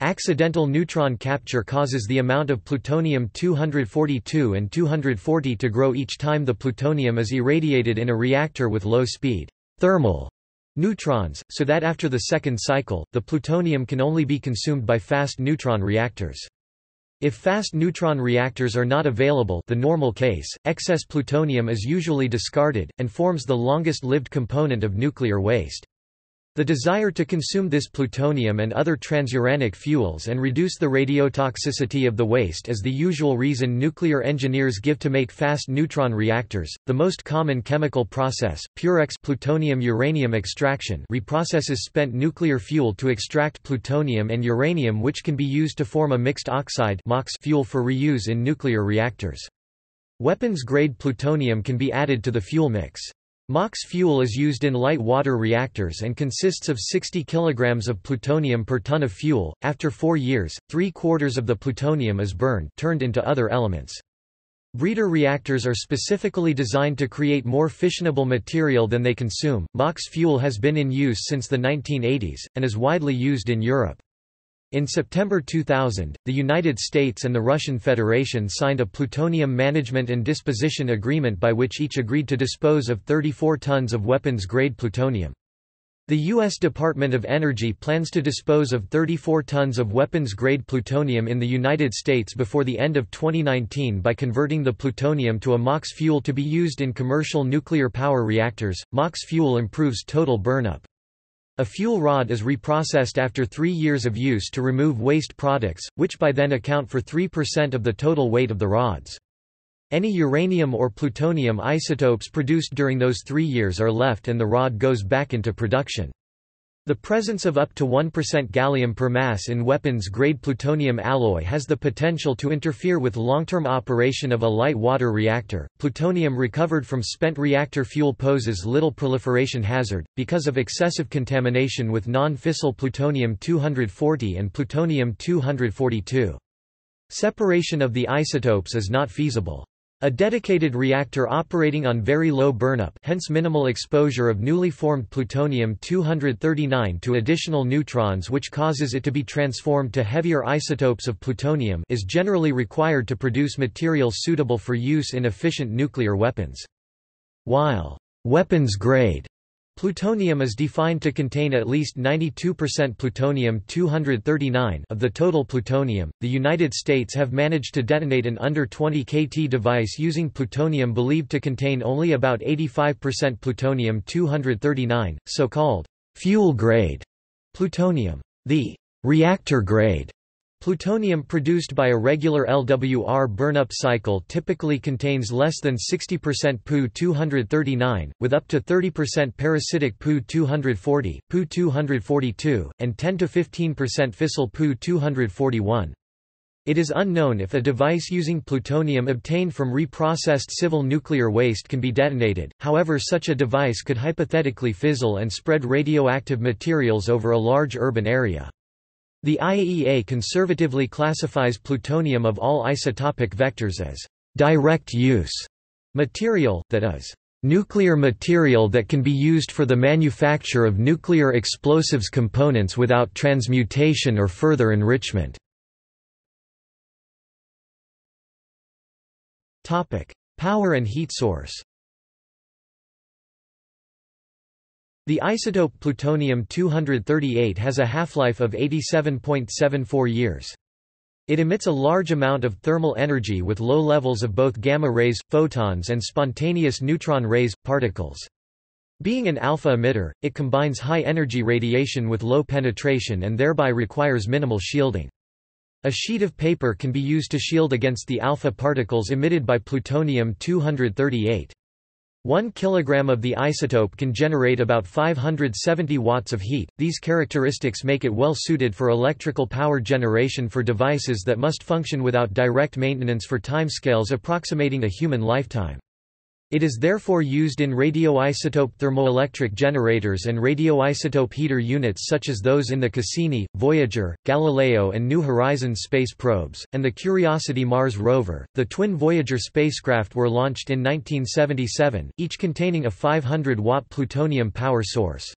Accidental neutron capture causes the amount of plutonium-242 and 240 to grow each time the plutonium is irradiated in a reactor with low-speed thermal neutrons, so that after the second cycle, the plutonium can only be consumed by fast neutron reactors. If fast neutron reactors are not available the normal case, excess plutonium is usually discarded, and forms the longest-lived component of nuclear waste. The desire to consume this plutonium and other transuranic fuels and reduce the radiotoxicity of the waste is the usual reason nuclear engineers give to make fast neutron reactors. The most common chemical process, Purex plutonium uranium extraction, reprocesses spent nuclear fuel to extract plutonium and uranium which can be used to form a mixed oxide MOX fuel for reuse in nuclear reactors. Weapons-grade plutonium can be added to the fuel mix. MOX fuel is used in light water reactors and consists of 60 kg of plutonium per ton of fuel. After four years, three quarters of the plutonium is burned turned into other elements. Breeder reactors are specifically designed to create more fissionable material than they consume. MOX fuel has been in use since the 1980s, and is widely used in Europe. In September 2000, the United States and the Russian Federation signed a plutonium management and disposition agreement by which each agreed to dispose of 34 tons of weapons-grade plutonium. The U.S. Department of Energy plans to dispose of 34 tons of weapons-grade plutonium in the United States before the end of 2019 by converting the plutonium to a MOX fuel to be used in commercial nuclear power reactors. MOX fuel improves total burnup. A fuel rod is reprocessed after three years of use to remove waste products, which by then account for 3% of the total weight of the rods. Any uranium or plutonium isotopes produced during those three years are left and the rod goes back into production. The presence of up to 1% gallium per mass in weapons-grade plutonium alloy has the potential to interfere with long-term operation of a light water reactor. Plutonium recovered from spent reactor fuel poses little proliferation hazard because of excessive contamination with non-fissile plutonium-240 and plutonium-242. Separation of the isotopes is not feasible. A dedicated reactor operating on very low burnup hence minimal exposure of newly formed plutonium-239 to additional neutrons which causes it to be transformed to heavier isotopes of plutonium is generally required to produce material suitable for use in efficient nuclear weapons. While weapons-grade Plutonium is defined to contain at least 92% plutonium-239 of the total plutonium. The United States have managed to detonate an under 20 kT device using plutonium believed to contain only about 85% plutonium-239, so-called fuel-grade plutonium. The reactor-grade Plutonium produced by a regular LWR burnup cycle typically contains less than 60% Pu-239, with up to 30% parasitic Pu-240, Pu-242, and 10–15% fissile Pu-241. It is unknown if a device using plutonium obtained from reprocessed civil nuclear waste can be detonated, however such a device could hypothetically fizzle and spread radioactive materials over a large urban area. The IAEA conservatively classifies plutonium of all isotopic vectors as direct use material, that is, nuclear material that can be used for the manufacture of nuclear explosives components without transmutation or further enrichment. Power and heat source The isotope plutonium-238 has a half-life of 87.74 years. It emits a large amount of thermal energy with low levels of both gamma rays, photons and spontaneous neutron rays, particles. Being an alpha emitter, it combines high-energy radiation with low penetration and thereby requires minimal shielding. A sheet of paper can be used to shield against the alpha particles emitted by plutonium-238. 1 kg of the isotope can generate about 570 watts of heat. These characteristics make it well suited for electrical power generation for devices that must function without direct maintenance for timescales approximating a human lifetime. It is therefore used in radioisotope thermoelectric generators and radioisotope heater units such as those in the Cassini, Voyager, Galileo and New Horizons space probes, and the Curiosity Mars rover. The twin Voyager spacecraft were launched in 1977, each containing a 500 watt plutonium power source.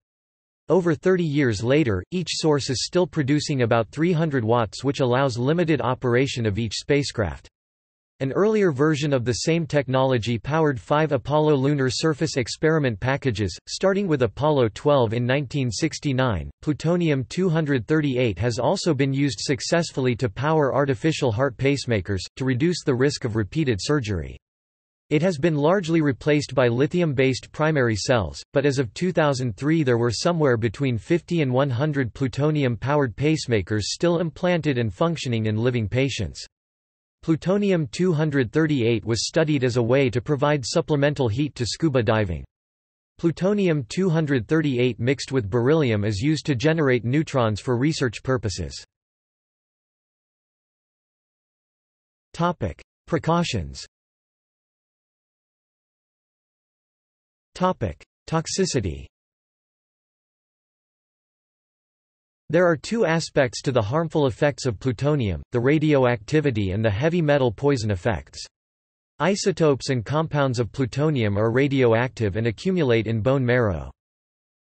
Over 30 years later, each source is still producing about 300 watts which allows limited operation of each spacecraft. An earlier version of the same technology powered five Apollo lunar surface experiment packages, starting with Apollo 12 in 1969. Plutonium 238 has also been used successfully to power artificial heart pacemakers, to reduce the risk of repeated surgery. It has been largely replaced by lithium-based primary cells, but as of 2003 there were somewhere between 50 and 100 plutonium-powered pacemakers still implanted and functioning in living patients. Plutonium-238 was studied as a way to provide supplemental heat to scuba diving. Plutonium-238 mixed with beryllium is used to generate neutrons for research purposes. Precautions Toxicity There are two aspects to the harmful effects of plutonium, the radioactivity and the heavy metal poison effects. Isotopes and compounds of plutonium are radioactive and accumulate in bone marrow.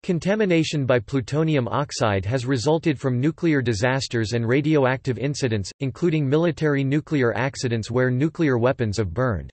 Contamination by plutonium oxide has resulted from nuclear disasters and radioactive incidents, including military nuclear accidents where nuclear weapons have burned.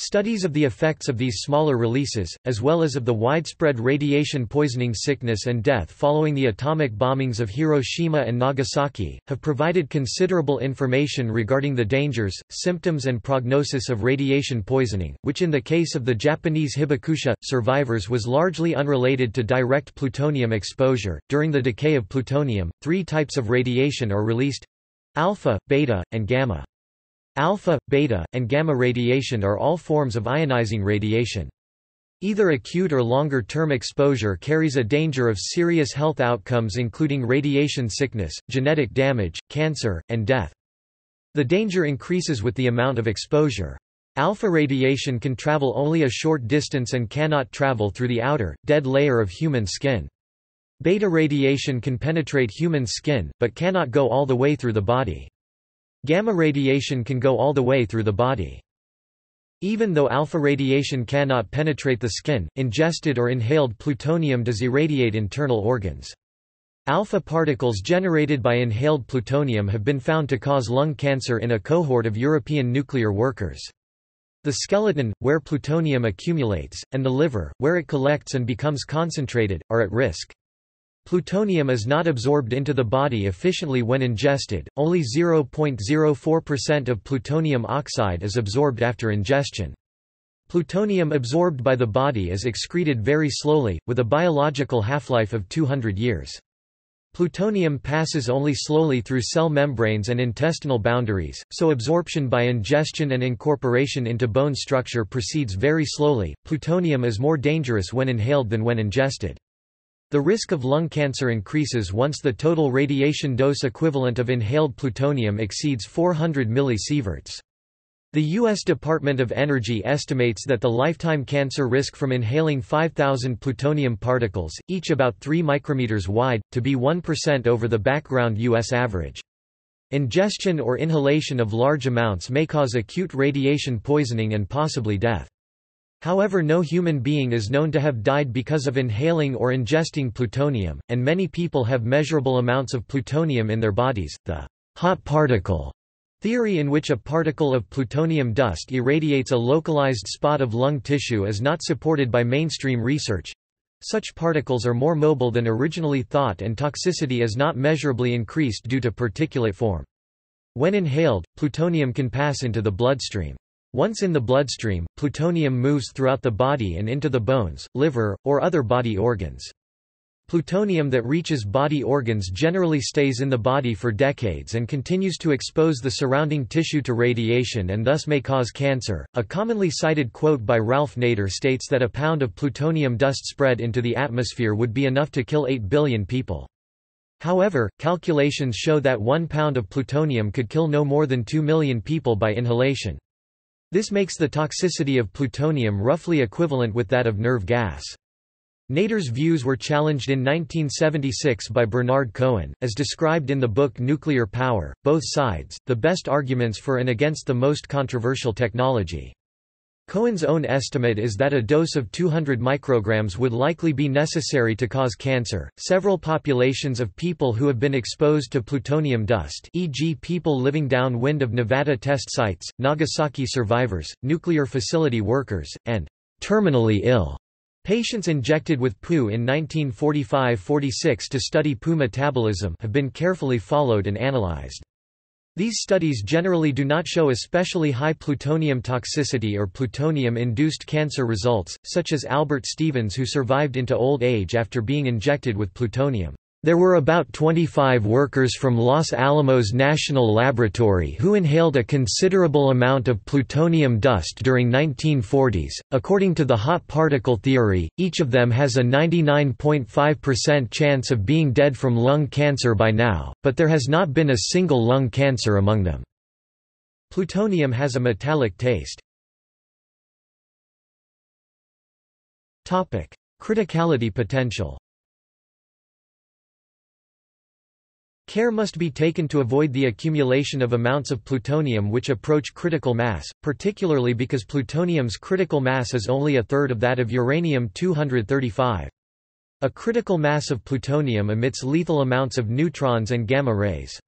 Studies of the effects of these smaller releases, as well as of the widespread radiation poisoning sickness and death following the atomic bombings of Hiroshima and Nagasaki, have provided considerable information regarding the dangers, symptoms and prognosis of radiation poisoning, which in the case of the Japanese Hibakusha, survivors was largely unrelated to direct plutonium exposure. During the decay of plutonium, three types of radiation are released alpha, beta, and gamma. Alpha, beta, and gamma radiation are all forms of ionizing radiation. Either acute or longer-term exposure carries a danger of serious health outcomes including radiation sickness, genetic damage, cancer, and death. The danger increases with the amount of exposure. Alpha radiation can travel only a short distance and cannot travel through the outer, dead layer of human skin. Beta radiation can penetrate human skin, but cannot go all the way through the body. Gamma radiation can go all the way through the body. Even though alpha radiation cannot penetrate the skin, ingested or inhaled plutonium does irradiate internal organs. Alpha particles generated by inhaled plutonium have been found to cause lung cancer in a cohort of European nuclear workers. The skeleton, where plutonium accumulates, and the liver, where it collects and becomes concentrated, are at risk. Plutonium is not absorbed into the body efficiently when ingested, only 0.04% of plutonium oxide is absorbed after ingestion. Plutonium absorbed by the body is excreted very slowly, with a biological half-life of 200 years. Plutonium passes only slowly through cell membranes and intestinal boundaries, so absorption by ingestion and incorporation into bone structure proceeds very slowly. Plutonium is more dangerous when inhaled than when ingested. The risk of lung cancer increases once the total radiation dose equivalent of inhaled plutonium exceeds 400 millisieverts. The U.S. Department of Energy estimates that the lifetime cancer risk from inhaling 5,000 plutonium particles, each about 3 micrometers wide, to be 1% over the background U.S. average. Ingestion or inhalation of large amounts may cause acute radiation poisoning and possibly death. However no human being is known to have died because of inhaling or ingesting plutonium, and many people have measurable amounts of plutonium in their bodies. The hot particle theory in which a particle of plutonium dust irradiates a localized spot of lung tissue is not supported by mainstream research. Such particles are more mobile than originally thought and toxicity is not measurably increased due to particulate form. When inhaled, plutonium can pass into the bloodstream. Once in the bloodstream, plutonium moves throughout the body and into the bones, liver, or other body organs. Plutonium that reaches body organs generally stays in the body for decades and continues to expose the surrounding tissue to radiation and thus may cause cancer. A commonly cited quote by Ralph Nader states that a pound of plutonium dust spread into the atmosphere would be enough to kill 8 billion people. However, calculations show that one pound of plutonium could kill no more than 2 million people by inhalation. This makes the toxicity of plutonium roughly equivalent with that of nerve gas. Nader's views were challenged in 1976 by Bernard Cohen, as described in the book Nuclear Power, Both Sides, the best arguments for and against the most controversial technology. Cohen's own estimate is that a dose of 200 micrograms would likely be necessary to cause cancer. Several populations of people who have been exposed to plutonium dust, e.g., people living downwind of Nevada test sites, Nagasaki survivors, nuclear facility workers, and terminally ill patients injected with Pu in 1945-46 to study Pu metabolism have been carefully followed and analyzed. These studies generally do not show especially high plutonium toxicity or plutonium-induced cancer results, such as Albert Stevens who survived into old age after being injected with plutonium. There were about 25 workers from Los Alamos National Laboratory who inhaled a considerable amount of plutonium dust during 1940s. According to the hot particle theory, each of them has a 99.5% chance of being dead from lung cancer by now, but there has not been a single lung cancer among them. Plutonium has a metallic taste. Topic: Criticality potential. Care must be taken to avoid the accumulation of amounts of plutonium which approach critical mass, particularly because plutonium's critical mass is only a third of that of uranium-235. A critical mass of plutonium emits lethal amounts of neutrons and gamma rays.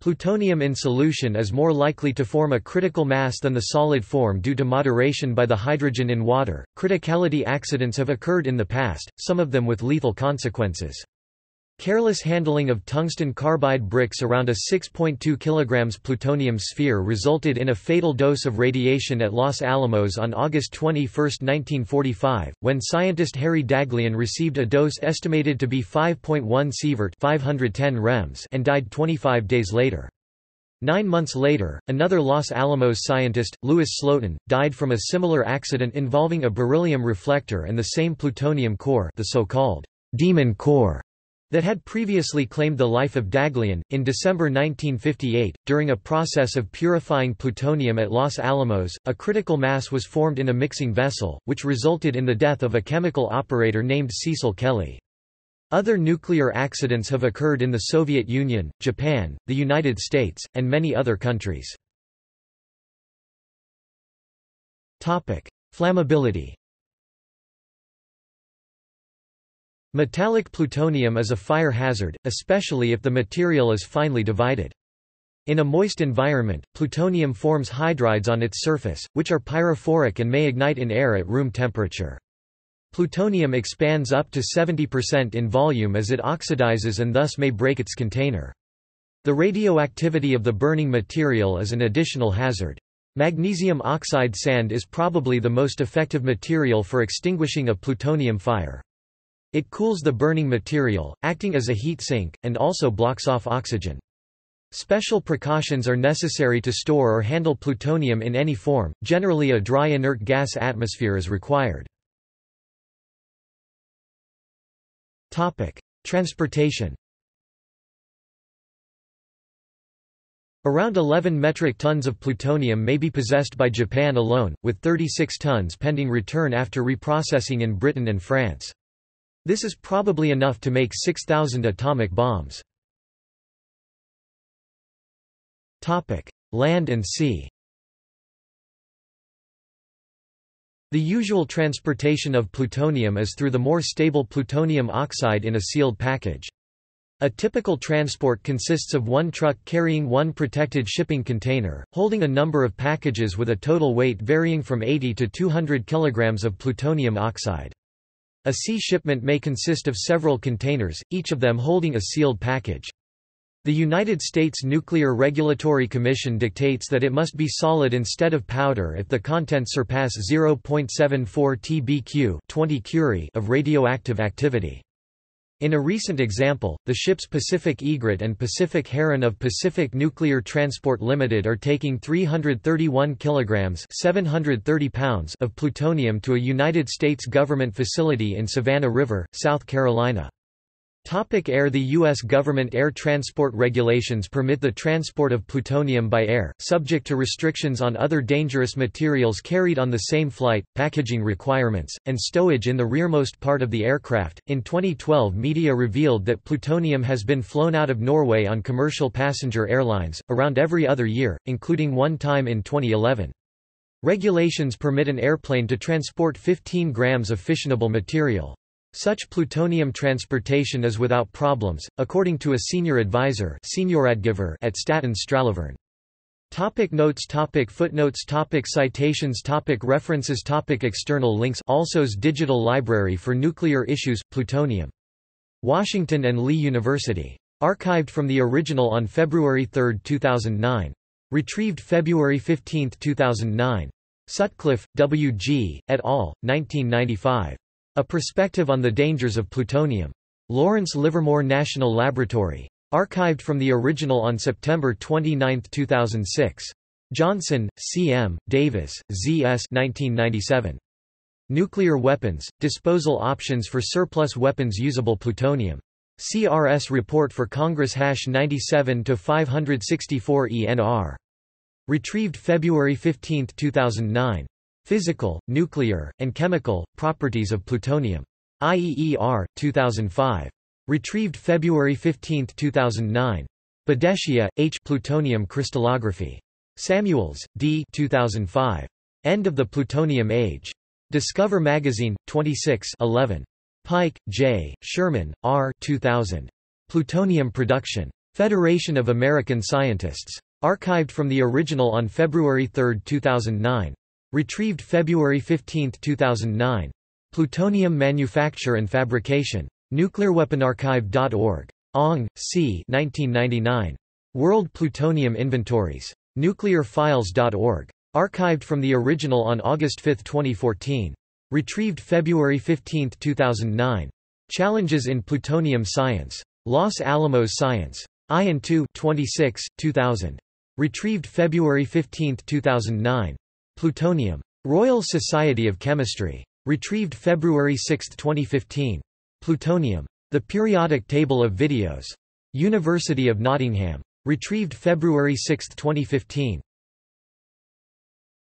Plutonium in solution is more likely to form a critical mass than the solid form due to moderation by the hydrogen in water. Criticality accidents have occurred in the past, some of them with lethal consequences. Careless handling of tungsten carbide bricks around a 6.2 kg plutonium sphere resulted in a fatal dose of radiation at Los Alamos on August 21, 1945, when scientist Harry Daghlian received a dose estimated to be 5.1 sievert 510 rems and died 25 days later. Nine months later, another Los Alamos scientist, Louis Slotin, died from a similar accident involving a beryllium reflector and the same plutonium core the so-called demon core that had previously claimed the life of Daghlian. In December 1958, during a process of purifying plutonium at Los Alamos, a critical mass was formed in a mixing vessel, which resulted in the death of a chemical operator named Cecil Kelley. Other nuclear accidents have occurred in the Soviet Union, Japan, the United States, and many other countries. Flammability Metallic plutonium is a fire hazard, especially if the material is finely divided. In a moist environment, plutonium forms hydrides on its surface, which are pyrophoric and may ignite in air at room temperature. Plutonium expands up to 70% in volume as it oxidizes and thus may break its container. The radioactivity of the burning material is an additional hazard. Magnesium oxide sand is probably the most effective material for extinguishing a plutonium fire. It cools the burning material, acting as a heat sink, and also blocks off oxygen. Special precautions are necessary to store or handle plutonium in any form, generally a dry inert gas atmosphere is required. Transportation Around 11 metric tons of plutonium may be possessed by Japan alone, with 36 tons pending return after reprocessing in Britain and France. This is probably enough to make 6,000 atomic bombs. Land and sea The usual transportation of plutonium is through the more stable plutonium oxide in a sealed package. A typical transport consists of one truck carrying one protected shipping container, holding a number of packages with a total weight varying from 80 to 200 kg of plutonium oxide. A sea shipment may consist of several containers, each of them holding a sealed package. The United States Nuclear Regulatory Commission dictates that it must be solid instead of powder if the contents surpass 0.74 tbq 20 curie of radioactive activity. In a recent example, the ships Pacific Egret and Pacific Heron of Pacific Nuclear Transport Limited are taking 331 kilograms (730 pounds) of plutonium to a United States government facility in Savannah River, South Carolina. Topic air The U.S. government air transport regulations permit the transport of plutonium by air, subject to restrictions on other dangerous materials carried on the same flight, packaging requirements, and stowage in the rearmost part of the aircraft. In 2012, media revealed that plutonium has been flown out of Norway on commercial passenger airlines, around every other year, including one time in 2011. Regulations permit an airplane to transport 15 grams of fissionable material. Such plutonium transportation is without problems, according to a senior advisor at Statens Stralevern. Topic notes topic Footnotes topic Citations topic References topic External links Alsos Digital Library for Nuclear Issues, Plutonium. Washington and Lee University. Archived from the original on February 3, 2009. Retrieved February 15, 2009. Sutcliffe, W. G., et al., 1995. A Perspective on the Dangers of Plutonium. Lawrence Livermore National Laboratory. Archived from the original on September 29, 2006. Johnson, C. M., Davis, Z. S. 1997. Nuclear Weapons, Disposal Options for Surplus Weapons Usable Plutonium. CRS Report for Congress Hash 97-564 ENR. Retrieved February 15, 2009. Physical, Nuclear, and Chemical, Properties of Plutonium. IEER, 2005. Retrieved February 15, 2009. Bhadeshia, H. Plutonium Crystallography. Samuels, D. 2005. End of the Plutonium Age. Discover Magazine, 26 11. Pike, J., Sherman, R. 2000. Plutonium Production. Federation of American Scientists. Archived from the original on February 3, 2009. Retrieved February 15, 2009. Plutonium Manufacture and Fabrication. NuclearWeaponArchive.org. Ong, C. 1999. World Plutonium Inventories. NuclearFiles.org. Archived from the original on August 5, 2014. Retrieved February 15, 2009. Challenges in Plutonium Science. Los Alamos Science. ION 2 26, 2000. Retrieved February 15, 2009. Plutonium. Royal Society of Chemistry. Retrieved February 6, 2015. Plutonium. The Periodic Table of Videos. University of Nottingham. Retrieved February 6, 2015.